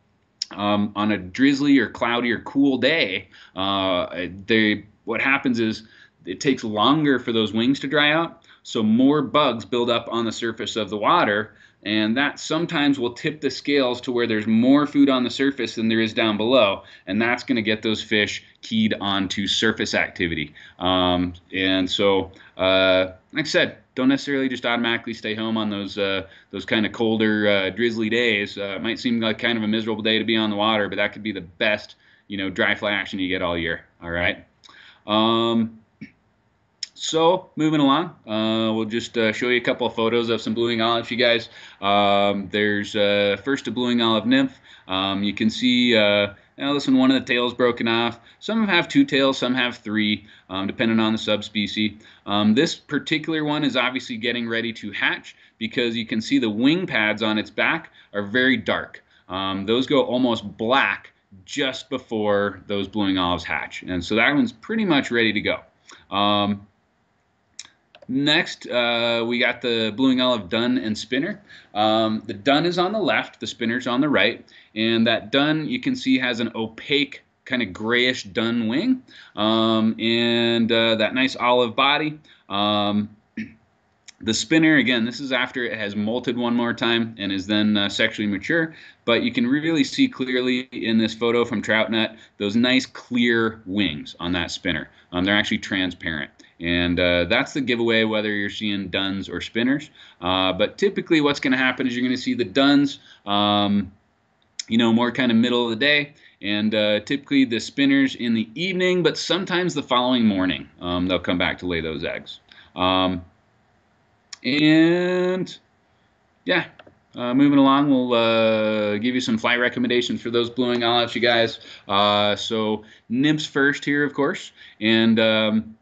um, on a drizzly or cloudy or cool day, uh, they what happens is it takes longer for those wings to dry out, so more bugs build up on the surface of the water, and that sometimes will tip the scales to where there's more food on the surface than there is down below, and that's going to get those fish keyed onto surface activity. Um, and so, uh, like I said, don't necessarily just automatically stay home on those uh, those kind of colder, uh, drizzly days. Uh, it might seem like kind of a miserable day to be on the water, but that could be the best, you know, dry fly action you get all year. All right. Um, so moving along, uh, we'll just uh, show you a couple of photos of some blue wing olives, you guys. Um, there's uh, first a blue wing olive nymph. Um, you can see uh, now this one, of the tails broken off. Some have two tails, some have three, um, depending on the subspecies. Um, this particular one is obviously getting ready to hatch because you can see the wing pads on its back are very dark. Um, those go almost black just before those blue wing olives hatch. And so that one's pretty much ready to go. Next, uh, we got the blue wing olive dun and spinner. Um, the dun is on the left, the spinner's on the right, and that dun you can see has an opaque kind of grayish dun wing um, and uh, that nice olive body. Um, the spinner, again, this is after it has molted one more time and is then uh, sexually mature, but you can really see clearly in this photo from Troutnut those nice clear wings on that spinner. Um, they're actually transparent. And uh, that's the giveaway whether you're seeing duns or spinners. Uh, but typically what's going to happen is you're going to see the duns, um, you know, more kind of middle of the day. And uh, typically the spinners in the evening, but sometimes the following morning um, they'll come back to lay those eggs. Um, and yeah, uh, moving along, we'll uh, give you some fly recommendations for those blue wing olives, you guys. Uh, so nymphs first here, of course, and um,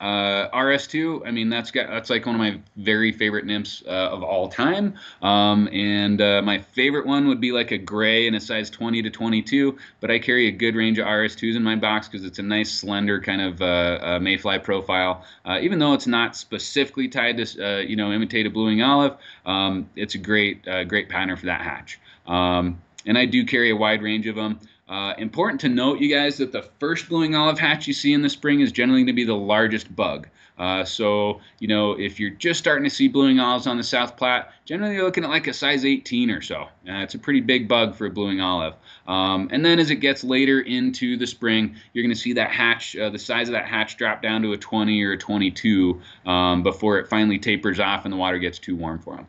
uh, RS2, I mean, that's got that's like one of my very favorite nymphs uh, of all time. Um, and uh, my favorite one would be like a gray in a size 20 to 22. But I carry a good range of RS2s in my box because it's a nice, slender kind of uh, uh, mayfly profile. Uh, even though it's not specifically tied to, you know, imitated blue wing olive, um, it's a great, great pattern for that hatch. Um, and I do carry a wide range of them. Uh, important to note, you guys, that the first blue wing olive hatch you see in the spring is generally going to be the largest bug. Uh, so, you know, if you're just starting to see blue wing olives on the South Platte, generally you're looking at like a size 18 or so. Uh, it's a pretty big bug for a blue wing olive. Um, and then as it gets later into the spring, you're going to see that hatch, uh, the size of that hatch drop down to a 20 or a 22 um, before it finally tapers off and the water gets too warm for them.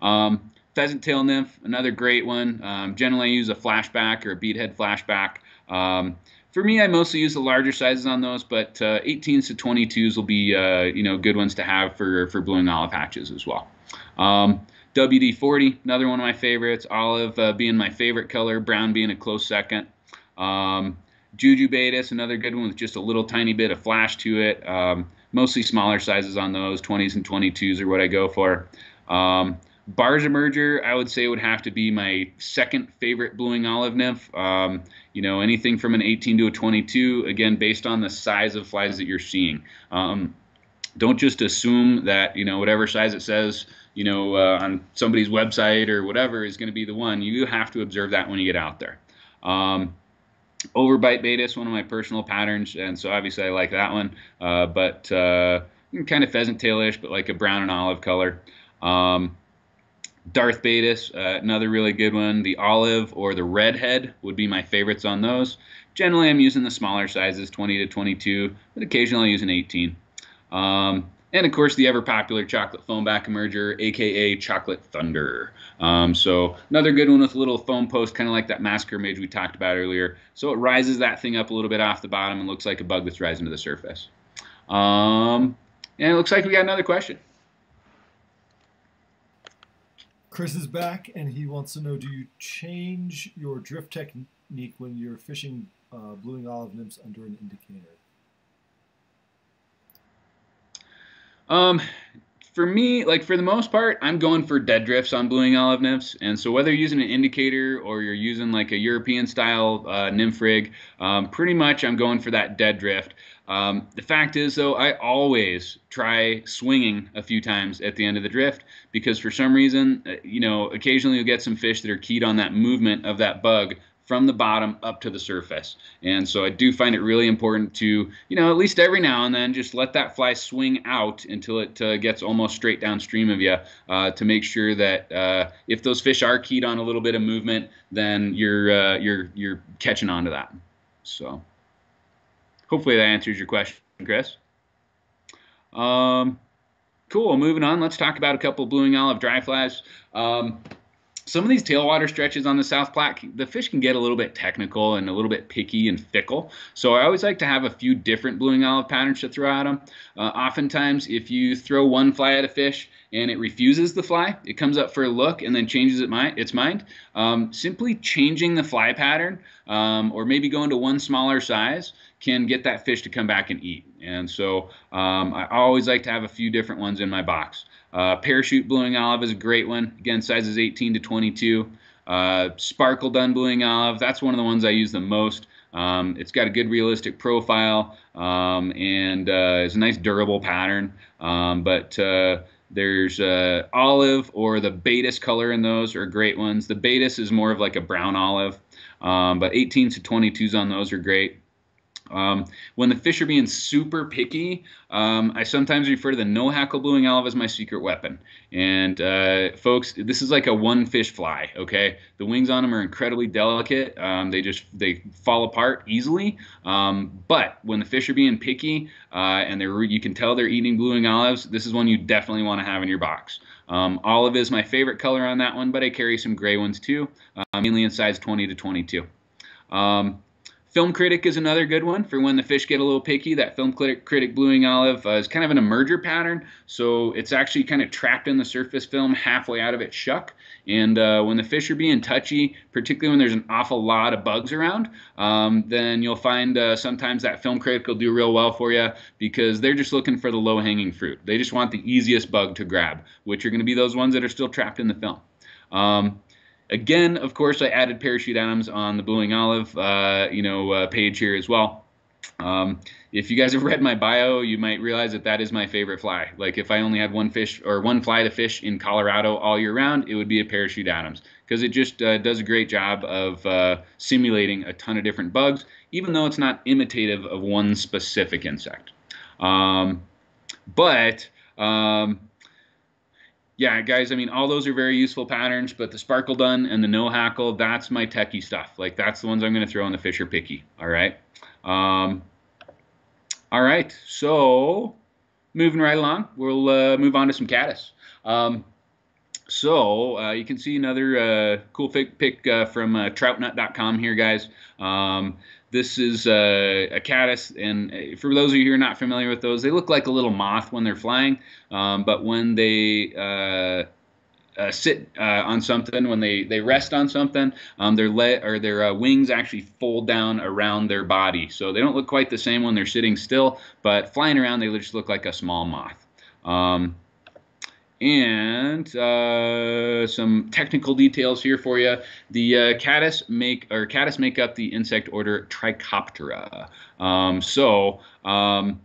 Um, pheasant tail nymph, another great one. Um, generally, I use a flashback or a beadhead flashback. Um, for me, I mostly use the larger sizes on those, but uh, 18s to 22s will be uh, you know good ones to have for for blue wing olive hatches as well. Um, WD-40, another one of my favorites. Olive uh, being my favorite color, brown being a close second. Um, Juju Baetis, another good one with just a little tiny bit of flash to it. Um, mostly smaller sizes on those, 20s and 22s are what I go for. Um, Barr Emerger, I would say, would have to be my second favorite blue wing olive nymph. Um, you know, anything from an 18 to a 22, again, based on the size of flies that you're seeing. Um, don't just assume that, you know, whatever size it says, you know, uh, on somebody's website or whatever is going to be the one. You have to observe that when you get out there. Um, overbite Baetis, one of my personal patterns, and so obviously I like that one. Uh, but uh, kind of pheasant tailish, but like a brown and olive color. Um, Darth Baetis, uh, another really good one. The olive or the redhead would be my favorites on those. Generally, I'm using the smaller sizes, 20 to 22, but occasionally I use an 18. Um, and of course, the ever popular chocolate foamback emerger, aka Chocolate Thunder. Um, so another good one with a little foam post, kind of like that masker image we talked about earlier. So it rises that thing up a little bit off the bottom and looks like a bug that's rising to the surface. Um, and it looks like we got another question. Chris is back and he wants to know do you change your drift technique when you're fishing uh, blue wing olive nymphs under an indicator? Um, for me, like for the most part, I'm going for dead drifts on blue wing olive nymphs. And so whether you're using an indicator or you're using like a European style uh, nymph rig, um, pretty much I'm going for that dead drift. Um, the fact is, though, I always try swinging a few times at the end of the drift because for some reason, uh, you know, occasionally you'll get some fish that are keyed on that movement of that bug from the bottom up to the surface. And so I do find it really important to, you know, at least every now and then just let that fly swing out until it uh, gets almost straight downstream of you uh, to make sure that uh, if those fish are keyed on a little bit of movement, then you're uh, you're you're catching on to that. So hopefully that answers your question, Chris. Um, cool. Moving on, let's talk about a couple blue wing olive dry flies. Um, some of these tailwater stretches on the South Platte, the fish can get a little bit technical and a little bit picky and fickle. So I always like to have a few different blue wing olive patterns to throw at them. Uh, oftentimes, if you throw one fly at a fish and it refuses the fly, it comes up for a look and then changes it mi its mind. Um, simply changing the fly pattern um, or maybe going to one smaller size can get that fish to come back and eat. And so um, I always like to have a few different ones in my box. Uh, parachute blue wing olive is a great one. Again, sizes 18 to 22. Uh, sparkle dun blue wing olive, that's one of the ones I use the most. Um, it's got a good realistic profile um, and uh, it's a nice durable pattern. Um, but uh, there's uh, olive or the Baetis color in those are great ones. The Baetis is more of like a brown olive, um, but 18s to 22s on those are great. Um, when the fish are being super picky, um, I sometimes refer to the no hackle blue wing olive as my secret weapon. And uh, folks, this is like a one fish fly. Okay, the wings on them are incredibly delicate. Um, they just they fall apart easily. Um, but when the fish are being picky uh, and they're you can tell they're eating blue wing olives, this is one you definitely want to have in your box. Um, olive is my favorite color on that one, but I carry some gray ones too, uh, mainly in size 20 to 22. Film Critic is another good one for when the fish get a little picky. That Film Critic, critic blue wing olive uh, is kind of an emerger pattern, so it's actually kind of trapped in the surface film halfway out of its shuck. And uh, when the fish are being touchy, particularly when there's an awful lot of bugs around, um, then you'll find uh, sometimes that Film Critic will do real well for you because they're just looking for the low-hanging fruit. They just want the easiest bug to grab, which are going to be those ones that are still trapped in the film. Um, Again, of course, I added parachute Adams on the Blue Wing Olive, uh, you know, uh, page here as well. Um, if you guys have read my bio, you might realize that that is my favorite fly. Like if I only had one fish or one fly to fish in Colorado all year round, it would be a parachute Adams because it just uh, does a great job of uh, simulating a ton of different bugs, even though it's not imitative of one specific insect. Um, but um, yeah, guys, I mean, all those are very useful patterns, but the sparkle dun and the no hackle, that's my techie stuff. Like, that's the ones I'm going to throw in the Fisher Picky. All right. Um, all right. So, moving right along, we'll uh, move on to some caddis. Um, so, uh, you can see another uh, cool pick uh, from uh, troutnut.com here, guys. Um, this is uh, a caddis, and uh, for those of you who are not familiar with those, they look like a little moth when they're flying, um, but when they uh, uh, sit uh, on something, when they, they rest on something, um, their le- or their uh, wings actually fold down around their body. So they don't look quite the same when they're sitting still, but flying around, they just look like a small moth. Um, and uh, some technical details here for you. The uh, caddis make or caddis make up the insect order Trichoptera. Um, so um,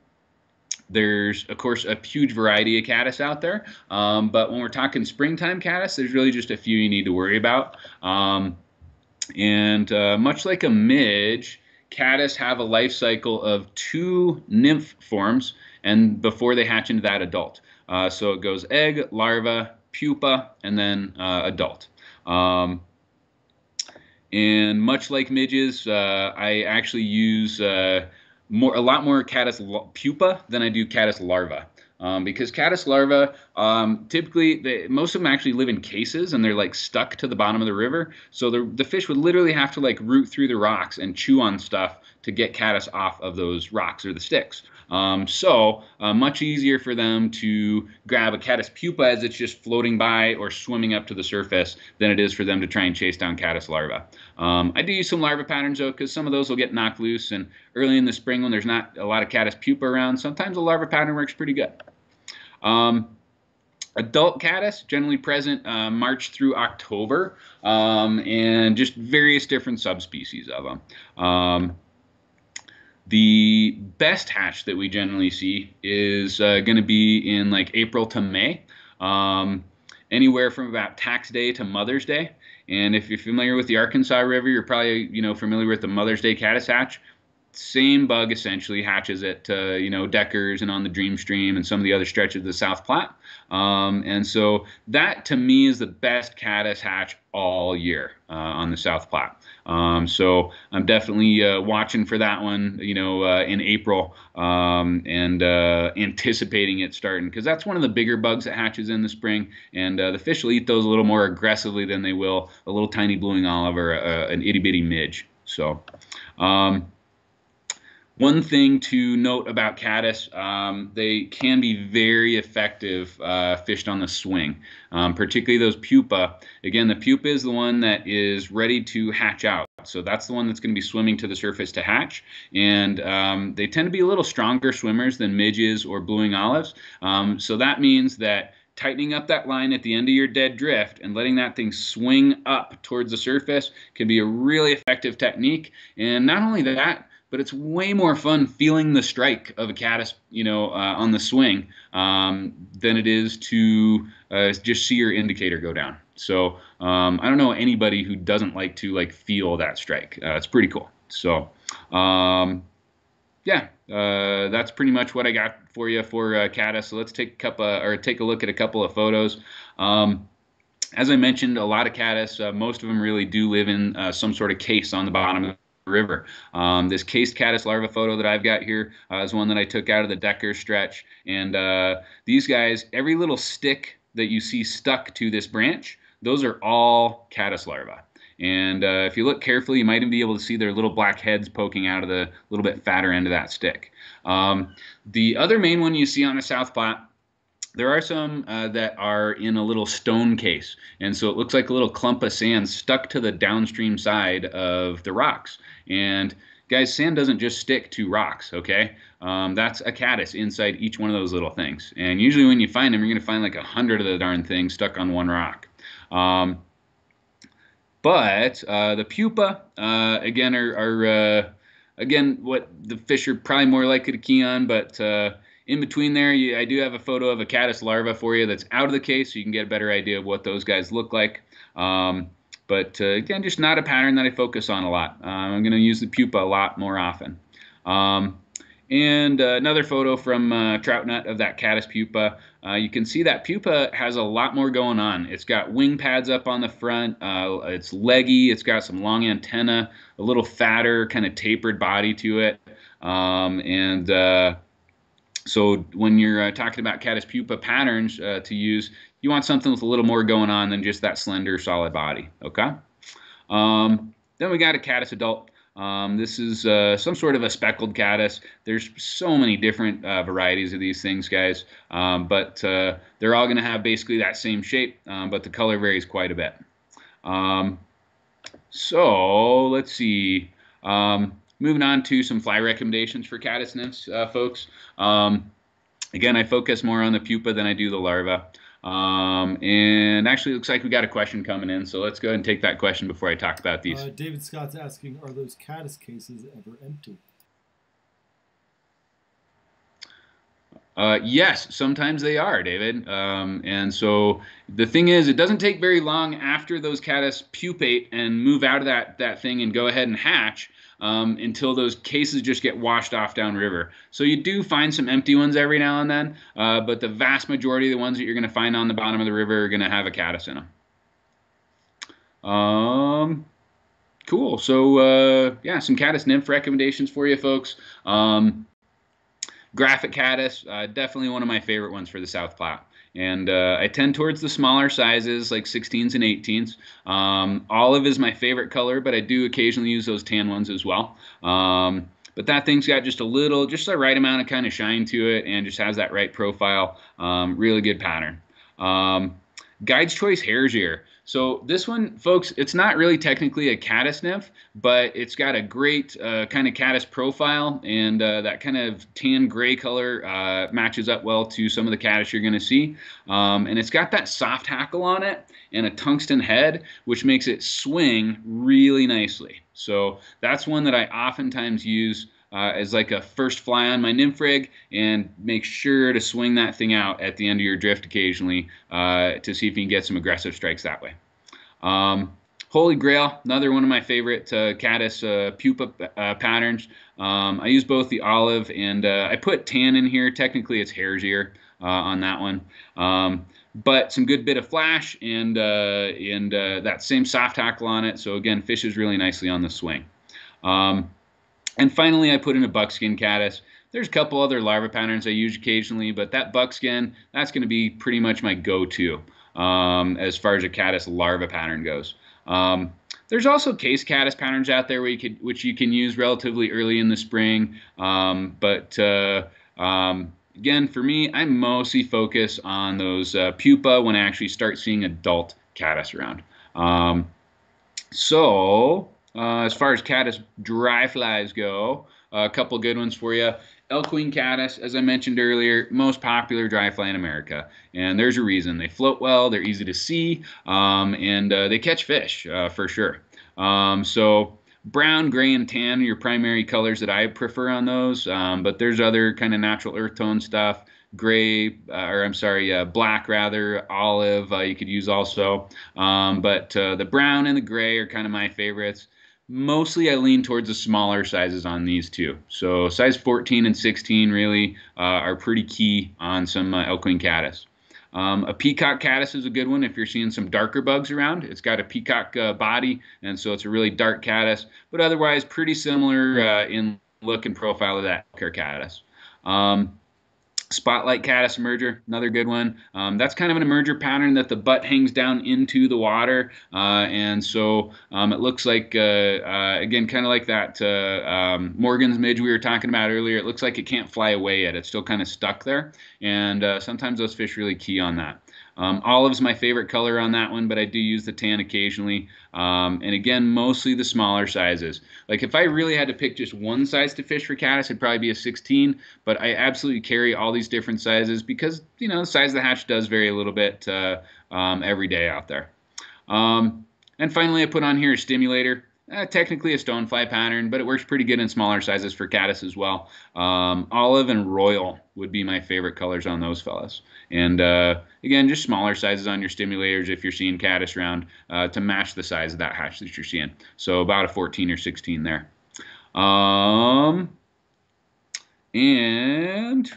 there's of course a huge variety of caddis out there, um, but when we're talking springtime caddis, there's really just a few you need to worry about. Um, and uh, much like a midge, caddis have a life cycle of two nymph forms, and before they hatch into that adult. Uh, so it goes egg, larva, pupa, and then uh, adult. Um, and much like midges, uh, I actually use uh, more a lot more caddis pupa than I do caddis larva. Um, because caddis larvae, um, typically, they, most of them actually live in cases and they're like stuck to the bottom of the river. So the, the fish would literally have to like root through the rocks and chew on stuff to get caddis off of those rocks or the sticks. Um, so uh, much easier for them to grab a caddis pupa as it's just floating by or swimming up to the surface than it is for them to try and chase down caddis larvae. Um, I do use some larva patterns though because some of those will get knocked loose and early in the spring when there's not a lot of caddis pupa around, sometimes a larva pattern works pretty good. Um, adult caddis generally present uh, March through October um, and just various different subspecies of them. Um, the best hatch that we generally see is uh, going to be in like April to May, um, anywhere from about tax day to Mother's Day. And if you're familiar with the Arkansas River, you're probably you know familiar with the Mother's Day caddis hatch same bug essentially hatches at uh, you know Deckers and on the Dream Stream and some of the other stretches of the South Platte. Um, and so that to me is the best caddis hatch all year uh, on the South Platte. Um, so I'm definitely uh, watching for that one, you know, uh, in April um, and uh, anticipating it starting because that's one of the bigger bugs that hatches in the spring, and uh, the fish will eat those a little more aggressively than they will a little tiny blue wing olive or an itty bitty midge. So. Um, one thing to note about caddis, um, they can be very effective uh, fished on the swing, um, particularly those pupa. Again, the pupa is the one that is ready to hatch out. So that's the one that's going to be swimming to the surface to hatch. And um, they tend to be a little stronger swimmers than midges or blue wing olives. Um, so that means that tightening up that line at the end of your dead drift and letting that thing swing up towards the surface can be a really effective technique. And not only that, but it's way more fun feeling the strike of a caddis, you know, uh, on the swing um, than it is to uh, just see your indicator go down. So um, I don't know anybody who doesn't like to like feel that strike. Uh, it's pretty cool. So um, yeah, uh, that's pretty much what I got for you for uh, caddis. So let's take a couple or take a look at a couple of photos. Um, as I mentioned, a lot of caddis, uh, most of them really do live in some sort of case on the bottom of River. Um, this cased caddis larva photo that I've got here uh, is one that I took out of the Decker stretch. And uh, these guys, every little stick that you see stuck to this branch, those are all caddis larvae. And uh, if you look carefully, you might even be able to see their little black heads poking out of the little bit fatter end of that stick. Um, the other main one you see on the South Platte there are some uh, that are in a little stone case, and so it looks like a little clump of sand stuck to the downstream side of the rocks. And guys, sand doesn't just stick to rocks, okay? Um, that's a caddis inside each one of those little things. And usually when you find them, you're going to find like a hundred of the darn things stuck on one rock. Um, but uh, the pupa, uh, again, are, are again, what the fish are probably more likely to key on, but uh, in between there, you, I do have a photo of a caddis larva for you that's out of the case, so you can get a better idea of what those guys look like. Um, but uh, again, just not a pattern that I focus on a lot. Uh, I'm going to use the pupa a lot more often. Um, and uh, another photo from uh, Troutnut of that caddis pupa. Uh, you can see that pupa has a lot more going on. It's got wing pads up on the front. Uh, it's leggy. It's got some long antenna, a little fatter, kind of tapered body to it. Um, and uh, so when you're uh, talking about caddis pupa patterns to use, you want something with a little more going on than just that slender, solid body. Okay. Um, then we got a caddis adult. Um, this is uh, some sort of a speckled caddis. There's so many different uh, varieties of these things, guys, um, but uh, they're all going to have basically that same shape, um, but the color varies quite a bit. Um, so let's see. Um, moving on to some fly recommendations for caddis nymphs, uh, folks. Um, again, I focus more on the pupa than I do the larva. Um, and actually, looks like we got a question coming in, so let's go ahead and take that question before I talk about these. Uh, David Scott's asking, are those caddis cases ever empty? Uh, yes, sometimes they are, David. Um, and so the thing is, it doesn't take very long after those caddis pupate and move out of that, that thing and go ahead and hatch um, until those cases just get washed off downriver. So you do find some empty ones every now and then, uh, but the vast majority of the ones that you're going to find on the bottom of the river are going to have a caddis in them. Um, cool. So uh, yeah, some caddis nymph recommendations for you folks. Um, graphic caddis, uh, definitely one of my favorite ones for the South Platte and uh, I tend towards the smaller sizes, like 16s and 18s. Um, olive is my favorite color, but I do occasionally use those tan ones as well. Um, but that thing's got just a little, just the right amount of kind of shine to it, and just has that right profile. Um, really good pattern. Um, Guide's Choice Hare's Ear. So this one, folks, it's not really technically a caddis nymph, but it's got a great uh, kind of caddis profile, and uh, that kind of tan gray color uh, matches up well to some of the caddis you're going to see. Um, and it's got that soft hackle on it and a tungsten head, which makes it swing really nicely. So that's one that I oftentimes use uh, as like a first fly on my nymph rig and make sure to swing that thing out at the end of your drift occasionally uh, to see if you can get some aggressive strikes that way. Um, Holy Grail, another one of my favorite uh, caddis uh, pupa uh, patterns. Um, I use both the olive and uh, I put tan in here. Technically, it's hare's ear uh, on that one. Um, but some good bit of flash and uh, and that same soft hackle on it. So again, fishes really nicely on the swing. Um, and finally, I put in a buckskin caddis. There's a couple other larva patterns I use occasionally, but that buckskin, that's going to be pretty much my go-to um, as far as a caddis larva pattern goes. Um, there's also case caddis patterns out there you could, which you can use relatively early in the spring, um, but uh, um, again, for me, I mostly focus on those uh, pupa when I actually start seeing adult caddis around. Um, so uh, as far as caddis dry flies go, a couple good ones for you. Elk Wing caddis, as I mentioned earlier, most popular dry fly in America. And there's a reason. They float well, they're easy to see, um, and uh, they catch fish uh, for sure. Um, so brown, gray, and tan are your primary colors that I prefer on those. Um, but there's other kind of natural earth tone stuff. Gray, uh, or I'm sorry, uh, black rather, olive, uh, you could use also. Um, but uh, the brown and the gray are kind of my favorites. Mostly I lean towards the smaller sizes on these two. So size 14 and 16 really uh, are pretty key on some uh, elk-wing caddis. Um, a peacock caddis is a good one if you're seeing some darker bugs around. It's got a peacock uh, body, and so it's a really dark caddis, but otherwise pretty similar uh, in look and profile of that caddis. Um, Spotlight caddis emerger, another good one. Um, that's kind of an emerger pattern that the butt hangs down into the water, uh, and so um, it looks like, uh, uh, again, kind of like that uh, um, Morgan's midge we were talking about earlier. It looks like it can't fly away yet. It's still kind of stuck there, and uh, sometimes those fish really key on that. Um, olive's my favorite color on that one, but I do use the tan occasionally. Um, and again, mostly the smaller sizes. Like if I really had to pick just one size to fish for caddis, it'd probably be a 16. But I absolutely carry all these different sizes because you know the size of the hatch does vary a little bit uh, um, every day out there. Um, and finally, I put on here a stimulator. uh, technically a stonefly pattern, but it works pretty good in smaller sizes for caddis as well. Um, olive and royal would be my favorite colors on those fellas. And uh, again, just smaller sizes on your stimulators if you're seeing caddis round uh, to match the size of that hatch that you're seeing. So about a 14 or 16 there. Um, and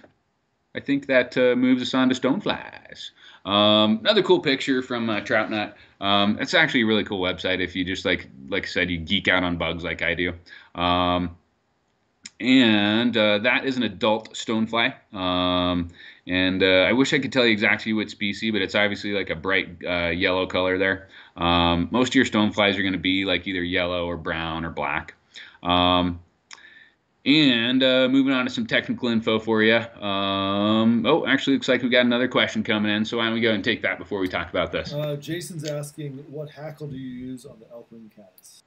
I think that uh, moves us on to stoneflies. Um, another cool picture from uh, Troutnut. Um, it's actually a really cool website if you just like like I said you geek out on bugs like I do. Um, and uh, that is an adult stonefly. Um, and uh, I wish I could tell you exactly what species, but it's obviously like a bright uh, yellow color there. Um, most of your stoneflies are going to be like either yellow or brown or black. Um, and uh, moving on to some technical info for you. Um, oh, actually, looks like we got another question coming in. So why don't we go and take that before we talk about this? Uh, Jason's asking, what hackle do you use on the Elkwing caddis?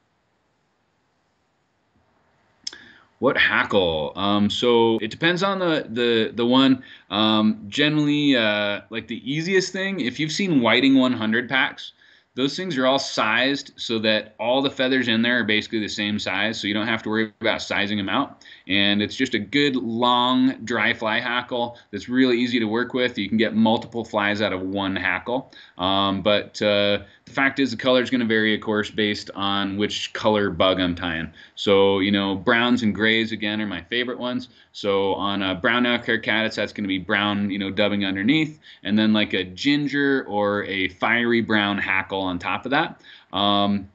What hackle? Um, so it depends on the the the one. Um, generally, uh, like the easiest thing, if you've seen Whiting 100 packs, those things are all sized so that all the feathers in there are basically the same size, so you don't have to worry about sizing them out. And it's just a good long dry fly hackle that's really easy to work with. You can get multiple flies out of one hackle. Um, but uh, fact is, the color is going to vary, of course, based on which color bug I'm tying. So, you know, browns and grays, again, are my favorite ones. So on a brown elk-hair caddis, that's going to be brown, you know, dubbing underneath, and then like a ginger or a fiery brown hackle on top of that. Um,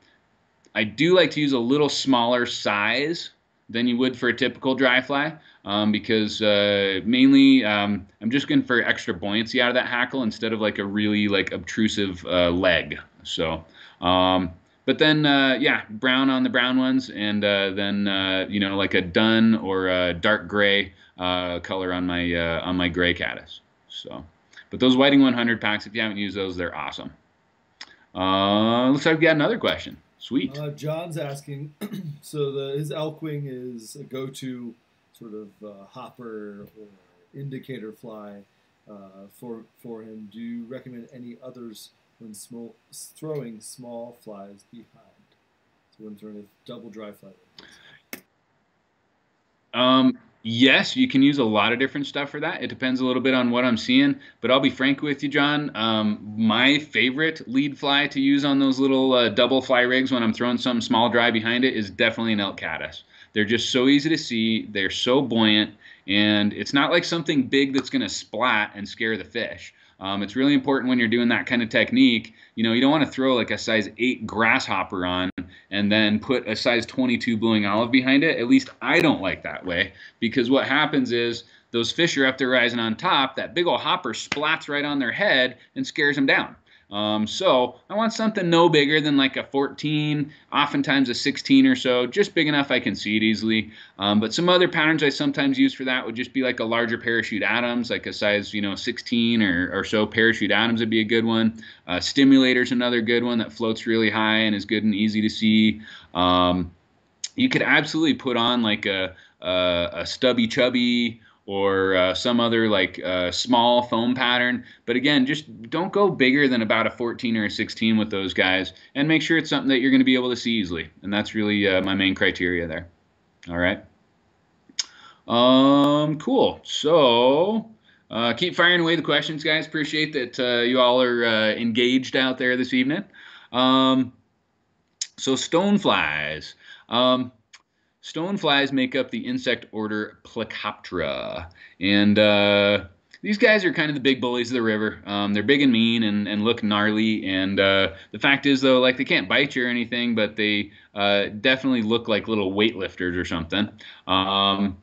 I do like to use a little smaller size than you would for a typical dry fly um, because uh, mainly um, I'm just going for extra buoyancy out of that hackle instead of like a really like obtrusive uh, leg. So, um, but then uh, yeah, brown on the brown ones, and uh, then uh, you know like a dun or a dark gray uh, color on my on my gray caddis. So, but those whiting 100 packs, if you haven't used those, they're awesome. looks like we got another question. Sweet. Uh, John's asking, so the his Elkwing is a go-to sort of uh, hopper or indicator fly uh, for for him. Do you recommend any others when small, throwing small flies behind? So when throwing a double dry fly. Um, Yes, you can use a lot of different stuff for that. It depends a little bit on what I'm seeing. But I'll be frank with you, John. Um, my favorite lead fly to use on those little uh, double fly rigs when I'm throwing something small dry behind it is definitely an elk caddis. They're just so easy to see. They're so buoyant, and it's not like something big that's going to splat and scare the fish. Um, it's really important when you're doing that kind of technique. You know, you don't want to throw like a size 8 grasshopper on and then put a size 22 blue wing olive behind it. At least I don't like that way because what happens is those fish are up there rising on top. That big old hopper splats right on their head and scares them down. Um, so I want something no bigger than like a 14, oftentimes a 16 or so, just big enough I can see it easily. Um, but some other patterns I sometimes use for that would just be like a larger parachute Adams, like a size you know 16 or, or so parachute Adams would be a good one. Uh, Stimulator's another good one that floats really high and is good and easy to see. Um, you could absolutely put on like a, a, a stubby chubby or uh, some other like uh, small foam pattern. But again, just don't go bigger than about a 14 or a 16 with those guys, and make sure it's something that you're going to be able to see easily. And that's really uh, my main criteria there. All right. Um, cool. So. Uh, keep firing away the questions, guys. Appreciate that uh, you all are uh, engaged out there this evening. Um, so, stoneflies. Um, Stoneflies make up the insect order Plecoptera. And uh, these guys are kind of the big bullies of the river. Um, they're big and mean and, and look gnarly. And uh, the fact is, though, like they can't bite you or anything, but they uh, definitely look like little weightlifters or something. Um,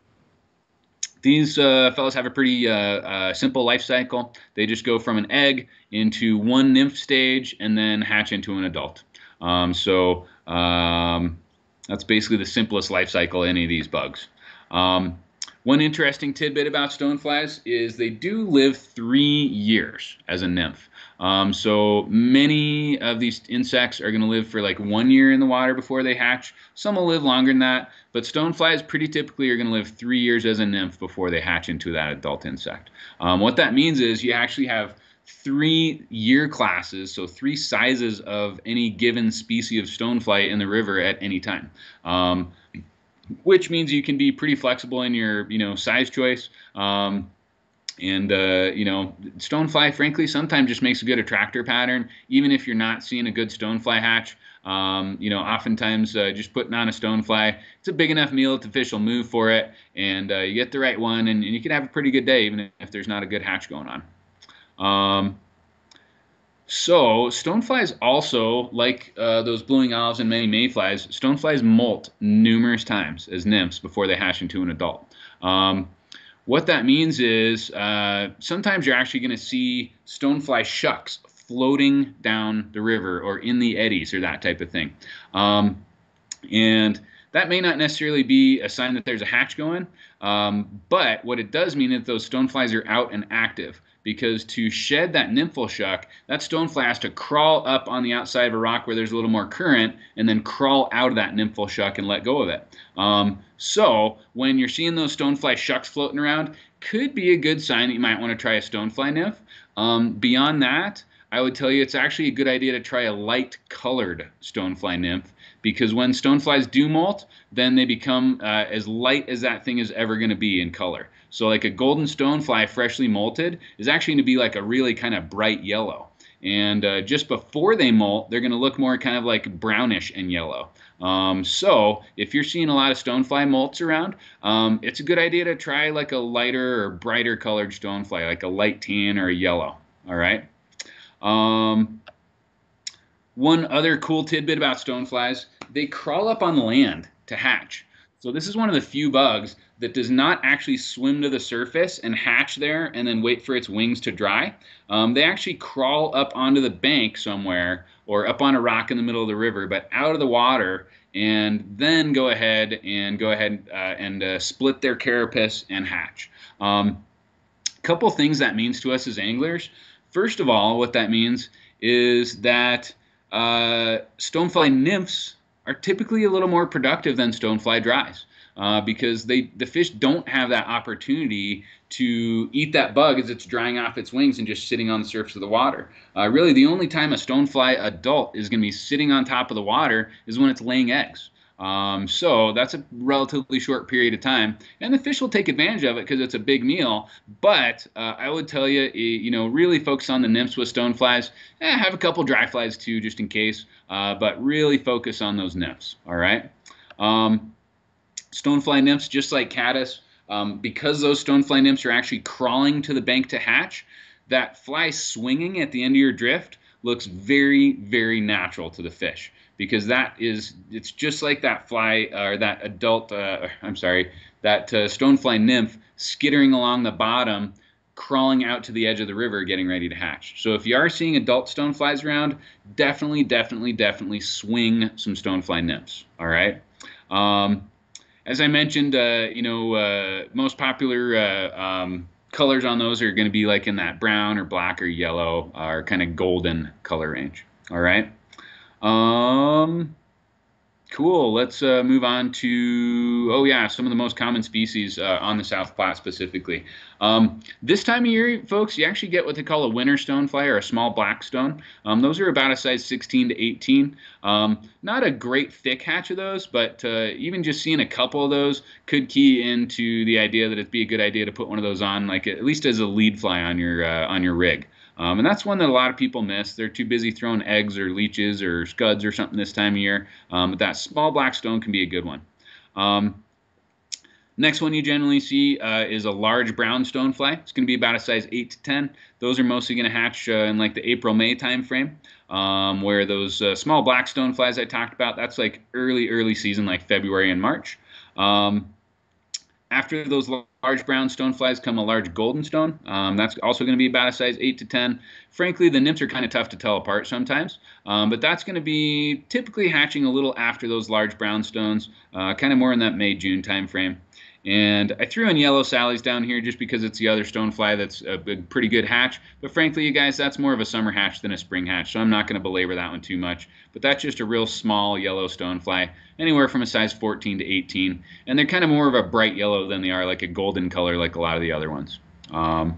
these uh, fellows have a pretty uh, uh, simple life cycle. They just go from an egg into one nymph stage and then hatch into an adult. Um, so um, that's basically the simplest life cycle of any of these bugs. Um, one interesting tidbit about stoneflies is they do live three years as a nymph. Um, so many of these insects are going to live for like one year in the water before they hatch. Some will live longer than that, but stoneflies pretty typically are going to live three years as a nymph before they hatch into that adult insect. Um, what that means is you actually have three year classes, so three sizes of any given species of stonefly in the river at any time. Um, which means you can be pretty flexible in your, you know, size choice. Um, and uh, you know, stonefly, frankly, sometimes just makes a good attractor pattern, even if you're not seeing a good stonefly hatch. Um, you know, oftentimes uh, just putting on a stonefly, it's a big enough meal that the fish will move for it, and uh, you get the right one, and, and, you can have a pretty good day, even if there's not a good hatch going on. Um, so stoneflies also, like uh, those blue wing olives and many mayflies, stoneflies molt numerous times as nymphs before they hatch into an adult. Um, what that means is uh, sometimes you're actually going to see stonefly shucks floating down the river or in the eddies or that type of thing. Um, and that may not necessarily be a sign that there's a hatch going, um, but what it does mean is those stoneflies are out and active because to shed that nymphal shuck, that stonefly has to crawl up on the outside of a rock where there's a little more current and then crawl out of that nymphal shuck and let go of it. Um, so when you're seeing those stonefly shucks floating around, could be a good sign that you might want to try a stonefly nymph. Um, beyond that, I would tell you it's actually a good idea to try a light colored stonefly nymph because when stoneflies do molt, then they become uh, as light as that thing is ever going to be in color. So like a golden stonefly freshly molted is actually going to be like a really kind of bright yellow. And uh, just before they molt, they're going to look more kind of like brownish and yellow. Um, so if you're seeing a lot of stonefly molts around, um, it's a good idea to try like a lighter or brighter colored stonefly, like a light tan or a yellow. All right. Um, one other cool tidbit about stoneflies, they crawl up on land to hatch. So this is one of the few bugs that does not actually swim to the surface and hatch there and then wait for its wings to dry. Um, they actually crawl up onto the bank somewhere or up on a rock in the middle of the river, but out of the water and then go ahead and go ahead uh, and uh, split their carapace and hatch. A um, couple things that means to us as anglers. First of all, what that means is that uh, stonefly nymphs are typically a little more productive than stonefly dries. Uh, because they the fish don't have that opportunity to eat that bug as it's drying off its wings and just sitting on the surface of the water. Uh, really, the only time a stonefly adult is going to be sitting on top of the water is when it's laying eggs. Um, so that's a relatively short period of time, and the fish will take advantage of it because it's a big meal. But uh, I would tell you, you know, really focus on the nymphs with stoneflies. Eh, have a couple dry flies too, just in case. Uh, but really focus on those nymphs. All right. Um, stonefly nymphs, just like caddis, um, because those stonefly nymphs are actually crawling to the bank to hatch, that fly swinging at the end of your drift looks very, very natural to the fish because that is it's just like that fly or that adult uh, I'm sorry that uh, stonefly nymph skittering along the bottom crawling out to the edge of the river getting ready to hatch. So if you are seeing adult stoneflies around definitely definitely definitely swing some stonefly nymphs all right? Um, as I mentioned uh, you know uh, most popular uh, um, colors on those are going to be like in that brown or black or yellow or kind of golden color range all right um, cool. Let's uh, move on to oh yeah, some of the most common species uh, on the South Platte specifically. Um, this time of year, folks, you actually get what they call a winter stonefly or a small black stone. Um, those are about a size 16 to 18. Um, not a great thick hatch of those, but uh, even just seeing a couple of those could key into the idea that it'd be a good idea to put one of those on, like at least as a lead fly on your uh, on your rig. Um, and that's one that a lot of people miss. They're too busy throwing eggs or leeches or scuds or something this time of year. Um, but that small black stone can be a good one. Um, next one you generally see uh, is a large brown stonefly. It's going to be about a size 8 to 10. Those are mostly going to hatch uh, in like the April-May time frame. Um, where those uh, small black stoneflies I talked about, that's like early, early season, like February and March. Um, after those large brown stoneflies come a large golden stone. Um, that's also going to be about a size 8 to 10. Frankly, the nymphs are kind of tough to tell apart sometimes, um, but that's going to be typically hatching a little after those large brown stones, uh, kind of more in that May-June time frame. And I threw in yellow Sallies down here just because it's the other stonefly that's a, a pretty good hatch. But frankly, you guys, that's more of a summer hatch than a spring hatch, so I'm not going to belabor that one too much. But that's just a real small yellow stonefly, anywhere from a size 14 to 18. And they're kind of more of a bright yellow than they are like a golden color like a lot of the other ones. Um,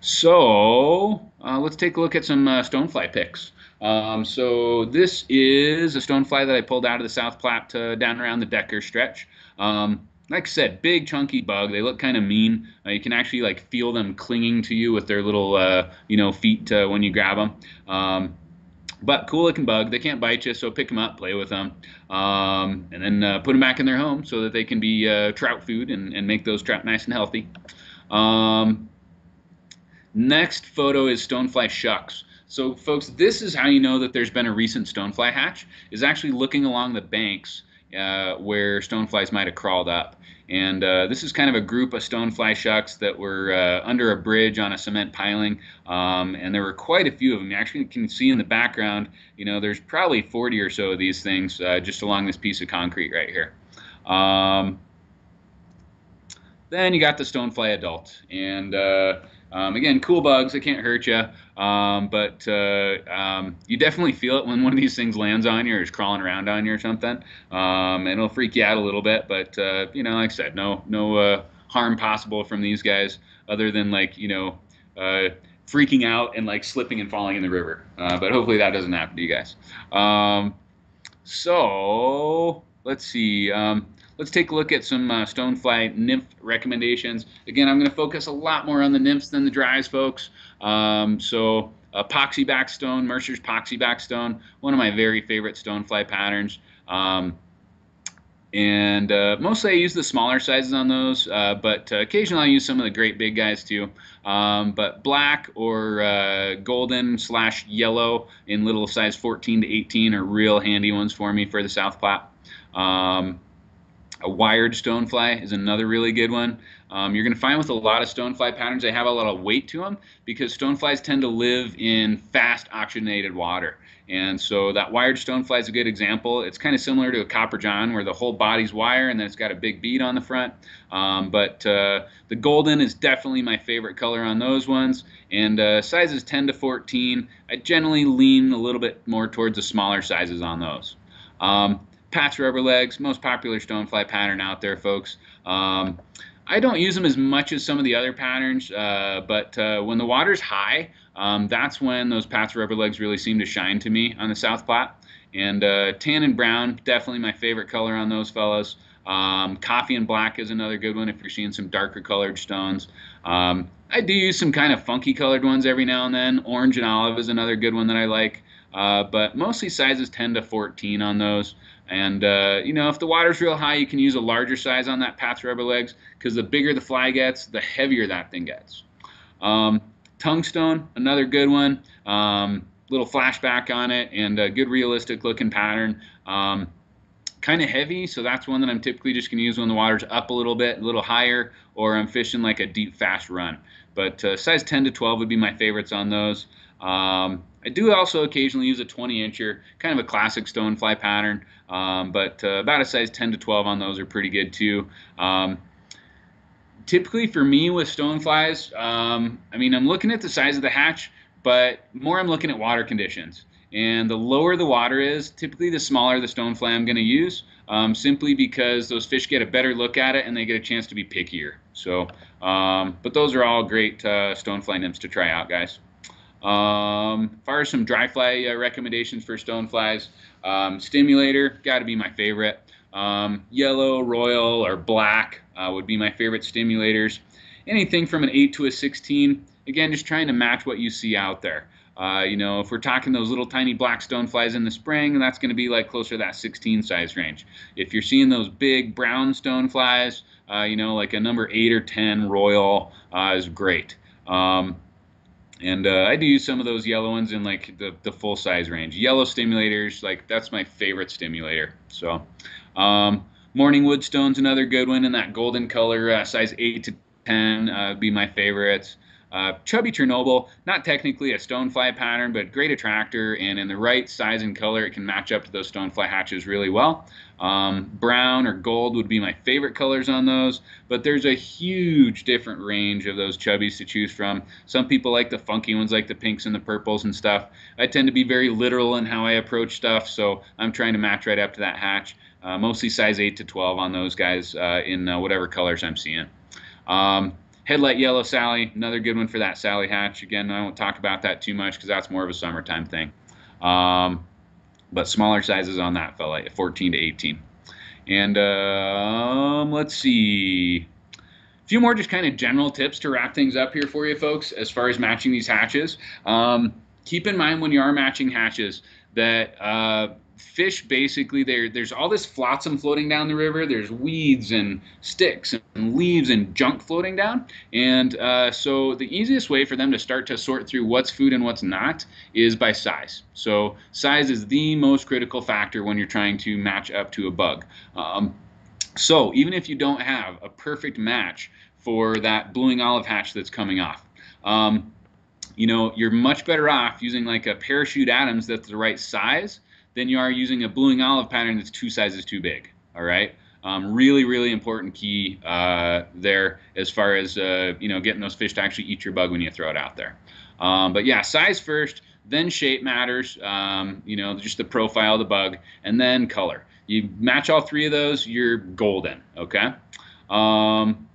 So uh, let's take a look at some uh, stonefly picks. Um, so this is a stonefly that I pulled out of the South Platte uh, down around the Decker stretch. Um, like I said, big chunky bug. They look kind of mean. Uh, you can actually like feel them clinging to you with their little uh, you know feet uh, when you grab them. Um, but cool looking bug. They can't bite you, so pick them up, play with them, um, and then uh, put them back in their home so that they can be uh, trout food and, and make those trout nice and healthy. Um, next photo is stonefly shucks. So folks, this is how you know that there's been a recent stonefly hatch, is actually looking along the banks uh, where stoneflies might have crawled up. And uh, this is kind of a group of stonefly shucks that were uh, under a bridge on a cement piling. Um, and there were quite a few of them. You actually can see in the background, you know, there's probably 40 or so of these things uh, just along this piece of concrete right here. Um, then you got the stonefly adult. And uh, um, again, cool bugs, they can't hurt you. Um, but uh, um, you definitely feel it when one of these things lands on you or is crawling around on you or something. Um, and it'll freak you out a little bit. But uh, you know, like I said, no no uh, harm possible from these guys other than like you know uh, freaking out and like slipping and falling in the river. Uh, but hopefully that doesn't happen to you guys. Um, so let's see. Um, let's take a look at some uh, stonefly nymph recommendations. Again, I'm going to focus a lot more on the nymphs than the dries, folks. Um, so epoxy backstone, Mercer's epoxy backstone, one of my very favorite stonefly patterns. Um, and uh, mostly I use the smaller sizes on those, uh, but uh, occasionally I use some of the great big guys too. Um, but black or uh, golden slash yellow in little size 14 to 18 are real handy ones for me for the South Platte. Um, a wired stonefly is another really good one. Um, you're going to find with a lot of stonefly patterns, they have a lot of weight to them because stoneflies tend to live in fast oxygenated water. And so that wired stonefly is a good example. It's kind of similar to a copper john where the whole body's wire and then it's got a big bead on the front. Um, but uh, the golden is definitely my favorite color on those ones. And uh, sizes 10 to 14, I generally lean a little bit more towards the smaller sizes on those. Um, Pat's rubber legs, most popular stonefly pattern out there, folks. Um, I don't use them as much as some of the other patterns, uh, but uh, when the water's high, um, that's when those Pat's rubber legs really seem to shine to me on the South Platte. And uh, tan and brown, definitely my favorite color on those fellows. Um, coffee and black is another good one if you're seeing some darker colored stones. Um, I do use some kind of funky colored ones every now and then. Orange and olive is another good one that I like. Uh, but mostly sizes 10 to 14 on those. And, uh, you know, if the water's real high, you can use a larger size on that Pat's rubber legs because the bigger the fly gets, the heavier that thing gets. Um, tungstone, another good one. Um, little flashback on it and a good realistic looking pattern. Um, kind of heavy, so that's one that I'm typically just going to use when the water's up a little bit, a little higher, or I'm fishing like a deep, fast run. But uh, size 10 to 12 would be my favorites on those. Um, I do also occasionally use a 20 incher, kind of a classic stonefly pattern, um, but uh, about a size 10 to 12 on those are pretty good too. Um, typically for me with stoneflies, um, I mean, I'm looking at the size of the hatch, but more I'm looking at water conditions. And the lower the water is, typically the smaller the stonefly I'm going to use, um, simply because those fish get a better look at it and they get a chance to be pickier. So, um, but those are all great uh, stonefly nymphs to try out, guys. Um, as far as some dry fly uh, recommendations for stoneflies, um, stimulator, got to be my favorite. Um, yellow, royal, or black uh, would be my favorite stimulators. Anything from an 8 to a 16, again, just trying to match what you see out there. Uh, you know, if we're talking those little tiny black stoneflies in the spring, that's going to be like closer to that 16 size range. If you're seeing those big brown stoneflies, uh, you know, like a number 8 or 10 royal uh, is great. Um, and uh, I do use some of those yellow ones in like the, the full size range. Yellow stimulators, like that's my favorite stimulator. So, um, Morning Woodstone's another good one in that golden color, uh, size 8 to 10 uh, be my favorites. Uh, chubby Chernobyl, not technically a stonefly pattern, but great attractor, and in the right size and color, it can match up to those stonefly hatches really well. Um, brown or gold would be my favorite colors on those, but there's a huge different range of those chubbies to choose from. Some people like the funky ones, like the pinks and the purples and stuff. I tend to be very literal in how I approach stuff, so I'm trying to match right up to that hatch. Uh, mostly size 8 to 12 on those guys uh, in uh, whatever colors I'm seeing. Um, headlight yellow Sally, another good one for that Sally hatch. Again, I won't talk about that too much because that's more of a summertime thing. Um, but smaller sizes on that fella, 14 to 18. And um, let's see. A few more just kind of general tips to wrap things up here for you folks as far as matching these hatches. Um, keep in mind when you are matching hatches that uh, fish basically there there's all this flotsam floating down the river there's weeds and sticks and leaves and junk floating down and uh, so the easiest way for them to start to sort through what's food and what's not is by size. So size is the most critical factor when you're trying to match up to a bug. Um, so even if you don't have a perfect match for that blue wing olive hatch that's coming off um, you know you're much better off using like a parachute Adams that's the right size than you are using a blue wing olive pattern that's two sizes too big. All right. Um, really, really important key uh, there as far as uh, you know getting those fish to actually eat your bug when you throw it out there. Um, but yeah, size first, then shape matters. Um, you know, just the profile of the bug, and then color. You match all three of those, you're golden. Okay. Um,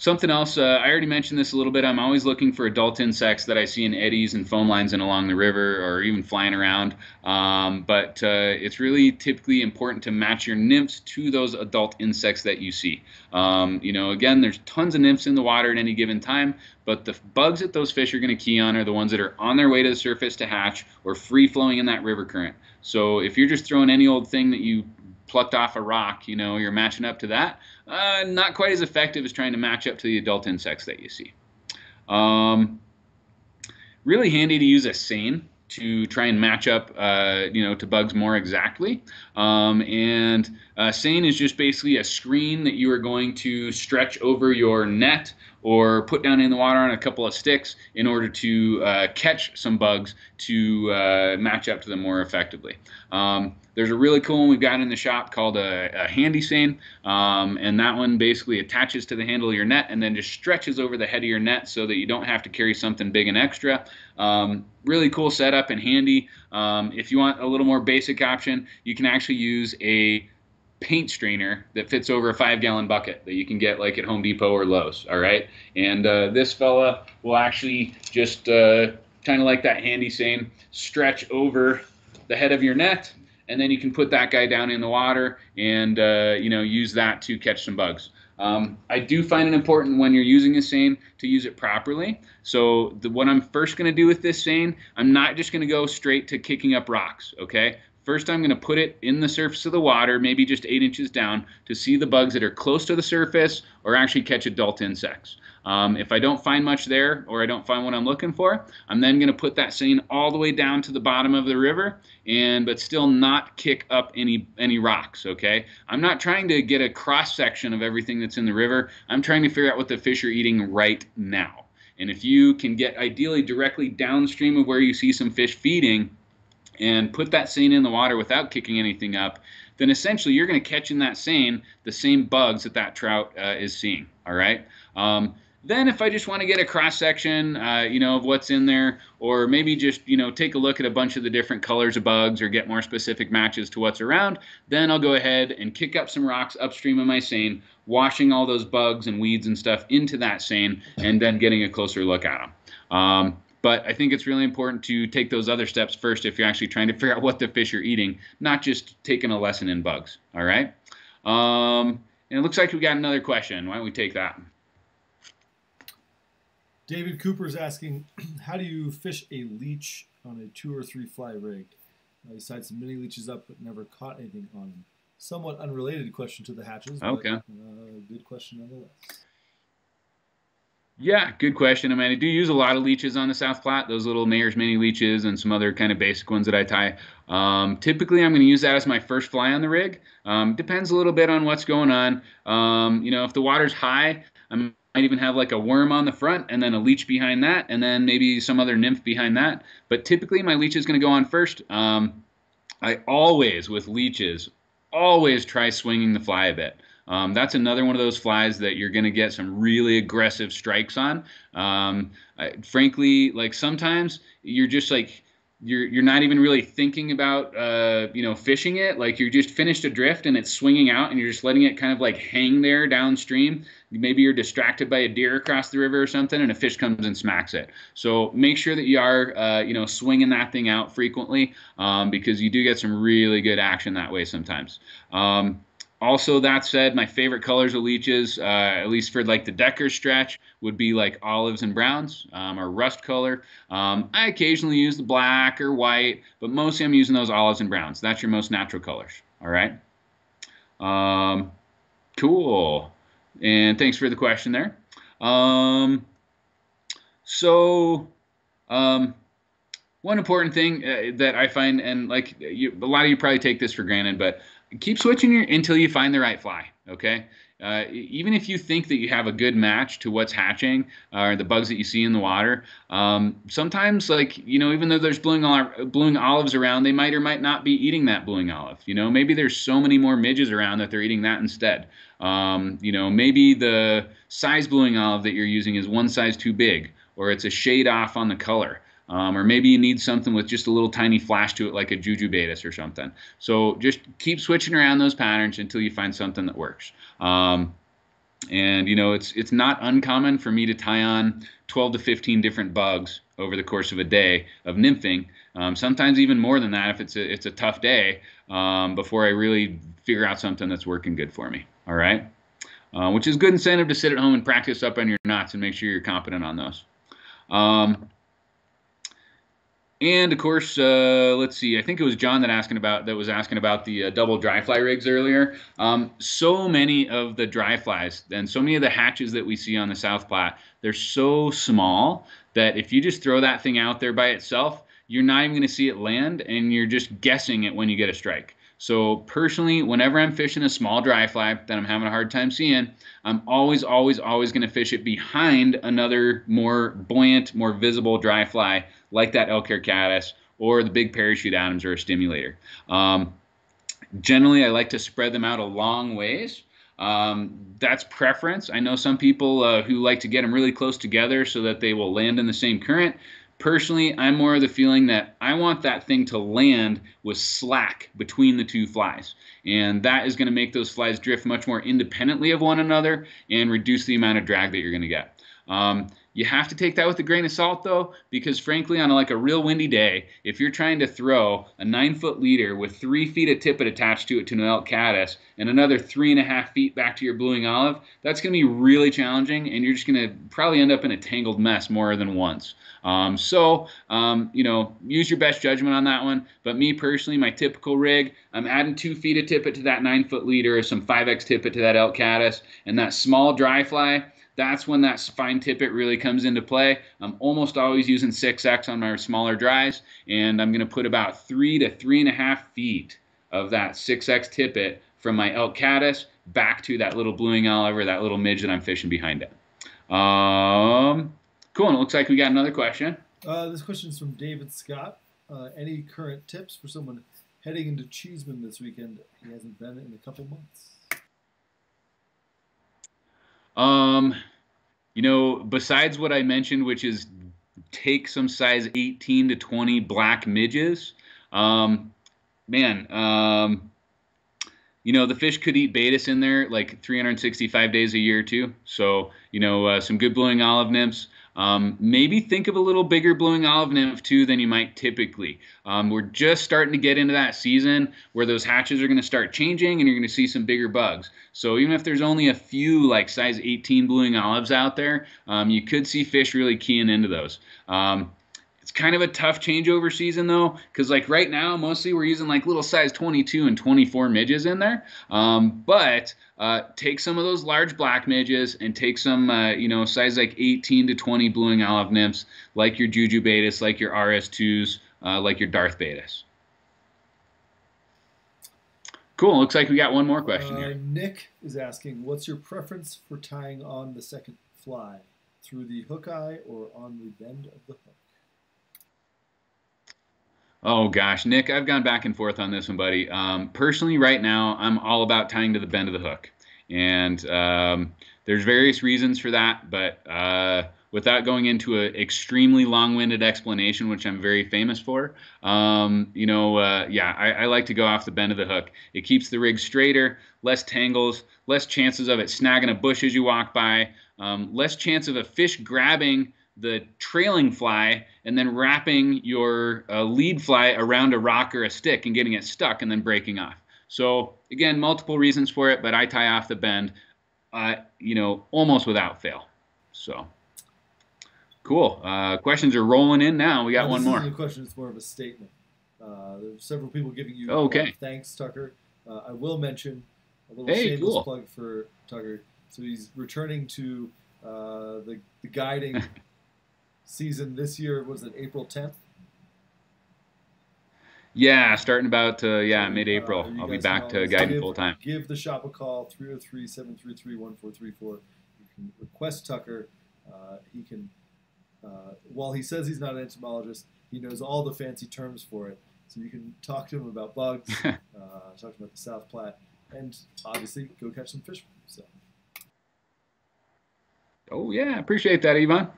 Something else, uh, I already mentioned this a little bit. I'm always looking for adult insects that I see in eddies and foam lines and along the river or even flying around. Um, but uh, it's really typically important to match your nymphs to those adult insects that you see. Um, you know, again, there's tons of nymphs in the water at any given time, but the bugs that those fish are going to key on are the ones that are on their way to the surface to hatch or free flowing in that river current. So if you're just throwing any old thing that you plucked off a rock, you know, you're matching up to that. Uh, not quite as effective as trying to match up to the adult insects that you see. Um, really handy to use a seine to try and match up, uh, you know, to bugs more exactly. Um, and uh, seine is just basically a screen that you are going to stretch over your net or put down in the water on a couple of sticks in order to uh, catch some bugs to uh, match up to them more effectively. Um, there's a really cool one we've got in the shop called a, a handy seine, um, and that one basically attaches to the handle of your net and then just stretches over the head of your net so that you don't have to carry something big and extra. Um, really cool setup and handy. Um, if you want a little more basic option, you can actually use a paint strainer that fits over a five gallon bucket that you can get like at Home Depot or Lowe's. All right. And uh, this fella will actually just uh, kind of like that handy seine stretch over the head of your net. And then you can put that guy down in the water and, uh, you know, use that to catch some bugs. Um, I do find it important when you're using a seine to use it properly. So the, what I'm first going to do with this seine, I'm not just going to go straight to kicking up rocks, okay? First, I'm going to put it in the surface of the water, maybe just eight inches down, to see the bugs that are close to the surface or actually catch adult insects. Um, if I don't find much there or I don't find what I'm looking for, I'm then going to put that seine all the way down to the bottom of the river and but still not kick up any any rocks, okay? I'm not trying to get a cross section of everything that's in the river. I'm trying to figure out what the fish are eating right now. And if you can get ideally directly downstream of where you see some fish feeding, and put that seine in the water without kicking anything up, then essentially you're going to catch in that seine the same bugs that that trout uh, is seeing. All right. Um, then if I just want to get a cross section, uh, you know, of what's in there, or maybe just you know take a look at a bunch of the different colors of bugs, or get more specific matches to what's around, then I'll go ahead and kick up some rocks upstream of my seine, washing all those bugs and weeds and stuff into that seine, and then getting a closer look at them. Um, but I think it's really important to take those other steps first if you're actually trying to figure out what the fish are eating, not just taking a lesson in bugs. All right. Um, and it looks like we got another question. Why don't we take that? David Cooper is asking, how do you fish a leech on a two or three fly rig? Uh, he some mini leeches up, but never caught anything on them. Somewhat unrelated question to the hatches. Okay. But, uh, good question nonetheless. Yeah, good question. I mean, I do use a lot of leeches on the South Platte, those little Mayer's mini leeches and some other kind of basic ones that I tie. Um, typically, I'm going to use that as my first fly on the rig. Um, depends a little bit on what's going on. Um, you know, if the water's high, I might even have like a worm on the front and then a leech behind that, and then maybe some other nymph behind that. But typically, my leech is going to go on first. Um, I always, with leeches, always try swinging the fly a bit. Um, that's another one of those flies that you're going to get some really aggressive strikes on. Um, I, frankly, like sometimes you're just like you're you're not even really thinking about uh, you know fishing it. Like you're just finished a drift and it's swinging out, and you're just letting it kind of like hang there downstream. Maybe you're distracted by a deer across the river or something, and a fish comes and smacks it. So make sure that you are uh, you know swinging that thing out frequently um, because you do get some really good action that way sometimes. Um, also, that said, my favorite colors of leeches, uh, at least for like the Decker stretch, would be like olives and browns um, or rust color. Um, I occasionally use the black or white, but mostly I'm using those olives and browns. That's your most natural colors. All right. Um, cool. And thanks for the question there. Um, so, um, one important thing uh, that I find, and like you, a lot of you probably take this for granted, but keep switching your, until you find the right fly. Okay. Uh, even if you think that you have a good match to what's hatching uh, or the bugs that you see in the water, um, sometimes like you know, even though there's blue wing, blueing olives around, they might or might not be eating that blue wing olive. You know, maybe there's so many more midges around that they're eating that instead. Um, you know, maybe the size blue wing olive that you're using is one size too big, or it's a shade off on the color. Um, or maybe you need something with just a little tiny flash to it, like a Juju Baetis or something. So just keep switching around those patterns until you find something that works. Um, and you know, it's it's not uncommon for me to tie on 12 to 15 different bugs over the course of a day of nymphing. Um, sometimes even more than that if it's a it's a tough day um, before I really figure out something that's working good for me. All right, uh, which is good incentive to sit at home and practice up on your knots and make sure you're competent on those. Um, and of course, uh, let's see. I think it was John that asking about that was asking about the uh, double dry fly rigs earlier. Um, so many of the dry flies and so many of the hatches that we see on the South Platte, they're so small that if you just throw that thing out there by itself, you're not even going to see it land, and you're just guessing it when you get a strike. So personally, whenever I'm fishing a small dry fly that I'm having a hard time seeing, I'm always, always, always going to fish it behind another more buoyant, more visible dry fly like that elk hair caddis or the big parachute Adams or a stimulator. Um, generally, I like to spread them out a long ways. Um, that's preference. I know some people uh, who like to get them really close together so that they will land in the same current. Personally, I'm more of the feeling that I want that thing to land with slack between the two flies. And that is going to make those flies drift much more independently of one another and reduce the amount of drag that you're going to get. Um, you have to take that with a grain of salt, though, because frankly, on like a real windy day, if you're trying to throw a nine foot leader with three feet of tippet attached to it to an elk caddis and another three and a half feet back to your blue wing olive, that's going to be really challenging, and you're just going to probably end up in a tangled mess more than once. Um, so, um, you know, use your best judgment on that one. But me personally, my typical rig, I'm adding two feet of tippet to that nine foot leader, some 5x tippet to that elk caddis, and that small dry fly that's when that fine tippet really comes into play. I'm almost always using 6X on my smaller dries, and I'm going to put about three to three and a half feet of that 6X tippet from my elk caddis back to that little blue wing olive or that little midge that I'm fishing behind it. Um, cool. And it looks like we got another question. Uh, this question is from David Scott. Uh, any current tips for someone heading into Cheesman this weekend? He hasn't been in a couple months. Um, you know, besides what I mentioned, which is take some size 18 to 20 black midges, um, man, um, you know, the fish could eat Baetis in there like 365 days a year too. So, you know, uh, some good blue wing olive nymphs. Um, maybe think of a little bigger blue wing olive nymph too than you might typically. Um, we're just starting to get into that season where those hatches are going to start changing and you're going to see some bigger bugs. So even if there's only a few like size 18 blue wing olives out there, um, you could see fish really keying into those. Um, it's kind of a tough changeover season though, because like right now, mostly we're using like little size 22 and 24 midges in there. Um, but uh, take some of those large black midges and take some, uh, you know, size like 18 to 20 blue wing olive nymphs, like your Juju Baetis, like your RS2s, uh, like your Darth Baetis. Cool. Looks like we got one more question uh, here. Nick is asking, what's your preference for tying on the second fly? Through the hook eye or on the bend of the hook? Oh gosh, Nick, I've gone back and forth on this one, buddy. Um, personally, right now, I'm all about tying to the bend of the hook, and um, there's various reasons for that. But uh, without going into an extremely long-winded explanation, which I'm very famous for, um, you know, uh, yeah, I, I, like to go off the bend of the hook. It keeps the rig straighter, less tangles, less chances of it snagging a bush as you walk by, um, less chance of a fish grabbing the trailing fly and then wrapping your uh, lead fly around a rock or a stick and getting it stuck and then breaking off. So again, multiple reasons for it, but I tie off the bend, uh, you know, almost without fail. So cool. Uh, questions are rolling in now. We got one more. A question is more of a statement. Uh, there's several people giving you okay. thanks, Tucker. Uh, I will mention a little hey, shameless cool. plug for Tucker. So he's returning to uh, the, the guiding season this year. Was it April 10th? Yeah, starting about uh, yeah mid-April. Uh, I'll be back to guiding full time. Give the shop a call 303-733-1434. You can request Tucker. Uh, he can. Uh, while he says he's not an entomologist, he knows all the fancy terms for it. So you can talk to him about bugs, uh, talk to him about the South Platte, and obviously go catch some fish. So. Oh yeah, appreciate that, Yvonne.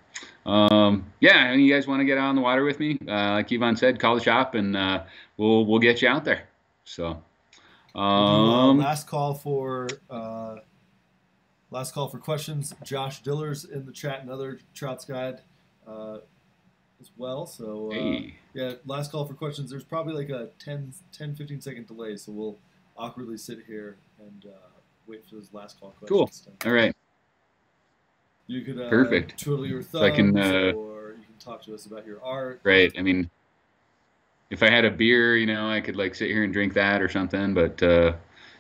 Um, yeah, and you guys want to get out on the water with me? Uh, like Yvonne said, call the shop and uh, we'll we'll get you out there. So, uh, um, last call for uh, last call for questions. Josh Diller's in the chat, another Trout's Guide uh, as well. So uh, hey. yeah, last call for questions. There's probably like a 10, 10 15 second delay, so we'll awkwardly sit here and wait for those last call questions. Cool. All right. You could uh, perfect twiddle your thumbs, so can, uh, or you can talk to us about your art. Right. I mean, if I had a beer, you know, I could like sit here and drink that or something. But uh,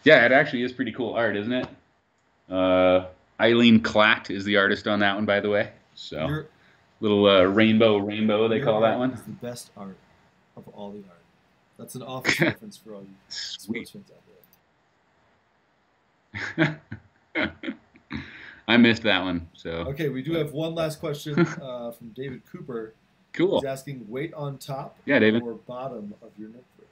yeah, it actually is pretty cool art, isn't it? Uh, Eileen Klatt is the artist on that one, by the way. So your, little uh, rainbow, rainbow they call that one. The best art of all the art. That's an office reference for all you Sweet. sports fans out there. I missed that one. So okay, we do have one last question uh, from David Cooper. Cool. He's asking weight on top yeah, David. or bottom of your nymph rig.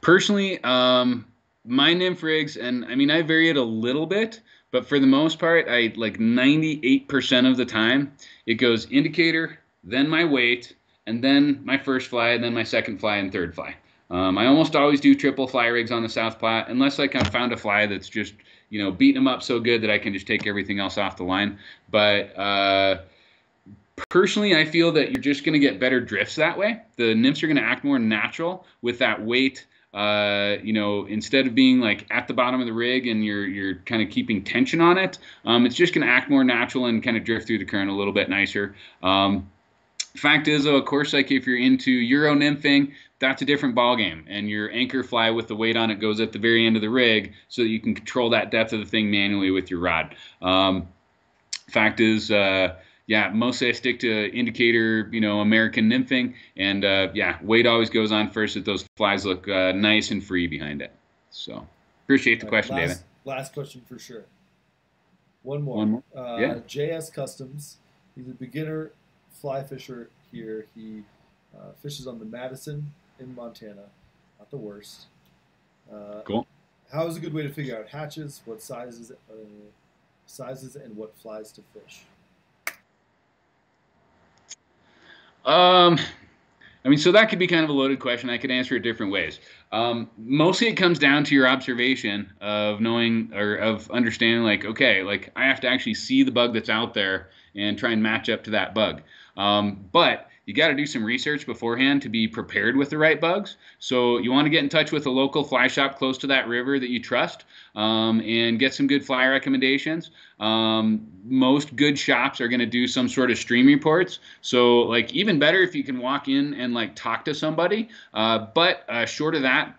Personally, um, my nymph rigs, and I mean I vary it a little bit, but for the most part, I like 98% of the time it goes indicator, then my weight, and then my first fly, and then my second fly and third fly. Um, I almost always do triple fly rigs on the South Platte, unless I kind of found a fly that's just you know, beating them up so good that I can just take everything else off the line. But uh, personally, I feel that you're just going to get better drifts that way. The nymphs are going to act more natural with that weight. Uh, you know, instead of being like at the bottom of the rig and you're you're kind of keeping tension on it, um, it's just going to act more natural and kind of drift through the current a little bit nicer. Um, fact is, though, of course, like if you're into Euro nymphing, that's a different ball game. And your anchor fly with the weight on it goes at the very end of the rig so that you can control that depth of the thing manually with your rod. Um, fact is, uh, yeah, mostly I stick to indicator, you know, American nymphing, and uh, yeah, weight always goes on first. That those flies look uh, nice and free behind it. So appreciate the question, last, David. Last question for sure. One more. One more. Uh, yeah. JS Customs. He's a beginner fly fisher here. He uh, fishes on the Madison in Montana. Not the worst. Uh, cool. How is a good way to figure out hatches, what sizes, uh, sizes, and what flies to fish? Um, I mean, so that could be kind of a loaded question. I could answer it different ways. Um, mostly, it comes down to your observation of knowing or of understanding, like, okay, like I have to actually see the bug that's out there and try and match up to that bug. Um, but you got to do some research beforehand to be prepared with the right bugs. So you want to get in touch with a local fly shop close to that river that you trust um, and get some good fly recommendations. Um, most good shops are going to do some sort of stream reports. So like even better if you can walk in and like talk to somebody. Uh, but uh, short of that,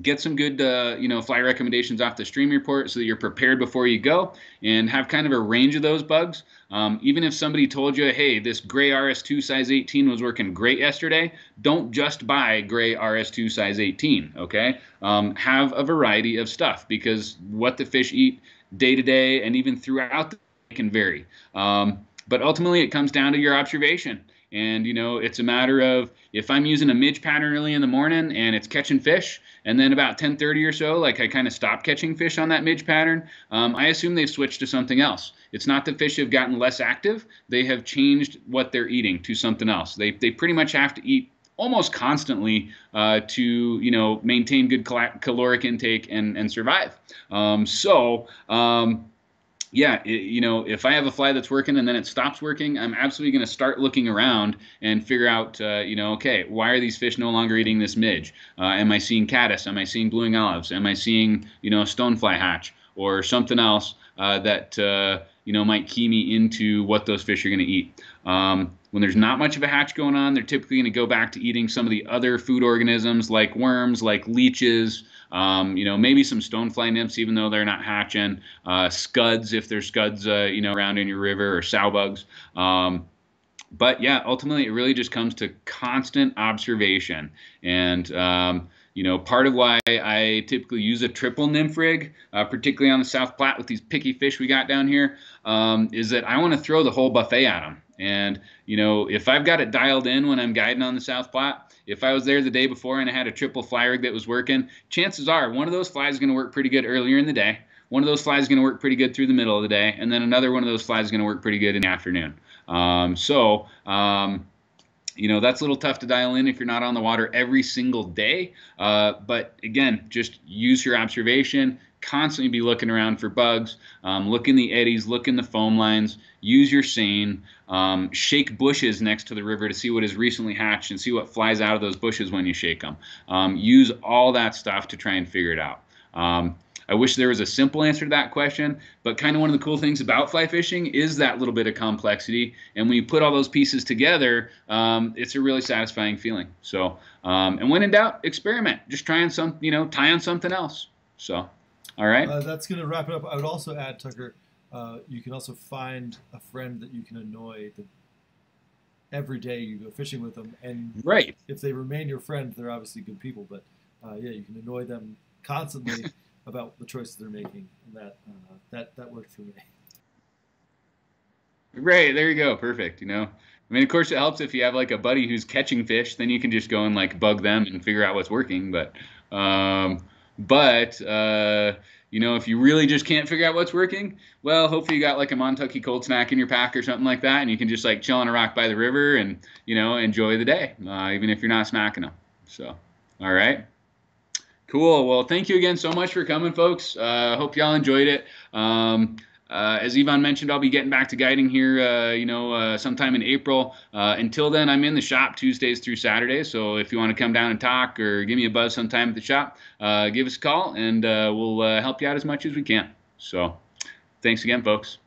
get some good uh, you know fly recommendations off the stream report so that you're prepared before you go and have kind of a range of those bugs. Um, even if somebody told you hey this gray rs2 size 18 was working great yesterday don't just buy gray rs2 size 18 okay? Um, have a variety of stuff because what the fish eat day to day and even throughout the day can vary. Um, but ultimately it comes down to your observation And you know, it's a matter of if I'm using a midge pattern early in the morning and it's catching fish, and then about 10:30 or so, like I kind of stopped catching fish on that midge pattern, um, I assume they've switched to something else. It's not that fish have gotten less active; they have changed what they're eating to something else. They they pretty much have to eat almost constantly uh, to you know maintain good cal- caloric intake and and survive. Um, so. Um, yeah, it, you know, if I have a fly that's working and then it stops working, I'm absolutely going to start looking around and figure out, uh, you know, okay, why are these fish no longer eating this midge? Uh, am I seeing caddis? Am I seeing blue wing olives? Am I seeing, you know, a stonefly hatch or something else uh, that, uh, you know, might key me into what those fish are going to eat? Um, when there's not much of a hatch going on, they're typically going to go back to eating some of the other food organisms like worms, like leeches, um, you know, maybe some stonefly nymphs, even though they're not hatching, uh, scuds if there's scuds, uh, you know, around in your river, or sow bugs. Um, but yeah, ultimately, it really just comes to constant observation. And, um, you know, part of why I typically use a triple nymph rig, uh, particularly on the South Platte with these picky fish we got down here, um, is that I want to throw the whole buffet at them. And, you know, if I've got it dialed in when I'm guiding on the South Platte, if I was there the day before and I had a triple fly rig that was working, chances are one of those flies is going to work pretty good earlier in the day. One of those flies is going to work pretty good through the middle of the day, and then another one of those flies is going to work pretty good in the afternoon. Um, so, um, you know that's a little tough to dial in if you're not on the water every single day. Uh, but again, just use your observation, constantly be looking around for bugs, um, look in the eddies, look in the foam lines, use your seine, um, shake bushes next to the river to see what has recently hatched and see what flies out of those bushes when you shake them. Um, use all that stuff to try and figure it out. Um, I wish there was a simple answer to that question, but kind of one of the cool things about fly fishing is that little bit of complexity. And when you put all those pieces together, um, it's a really satisfying feeling. So, um, and when in doubt, experiment. Just try and some, you know, tie on something else. So. All right. Uh, that's going to wrap it up. I would also add, Tucker, uh, you can also find a friend that you can annoy the, every day you go fishing with them. And right. if they remain your friend, they're obviously good people. But uh, yeah, you can annoy them constantly about the choices they're making. And that, uh, that, that worked for me. Right. There you go. Perfect. You know, I mean, of course, it helps if you have like a buddy who's catching fish, then you can just go and like bug them and figure out what's working. But, um, but uh, you know, if you really just can't figure out what's working, well, hopefully you got like a Montucky cold snack in your pack or something like that, and you can just like chill on a rock by the river and you know enjoy the day, uh, even if you're not snacking them. So, all right. Cool. Well, thank you again so much for coming, folks. Uh, hope y'all enjoyed it. Um, uh, as Yvonne mentioned, I'll be getting back to guiding here, uh, you know, uh, sometime in April. Uh, until then, I'm in the shop Tuesdays through Saturdays. So if you want to come down and talk or give me a buzz sometime at the shop, uh, give us a call and uh, we'll help you out as much as we can. So thanks again, folks.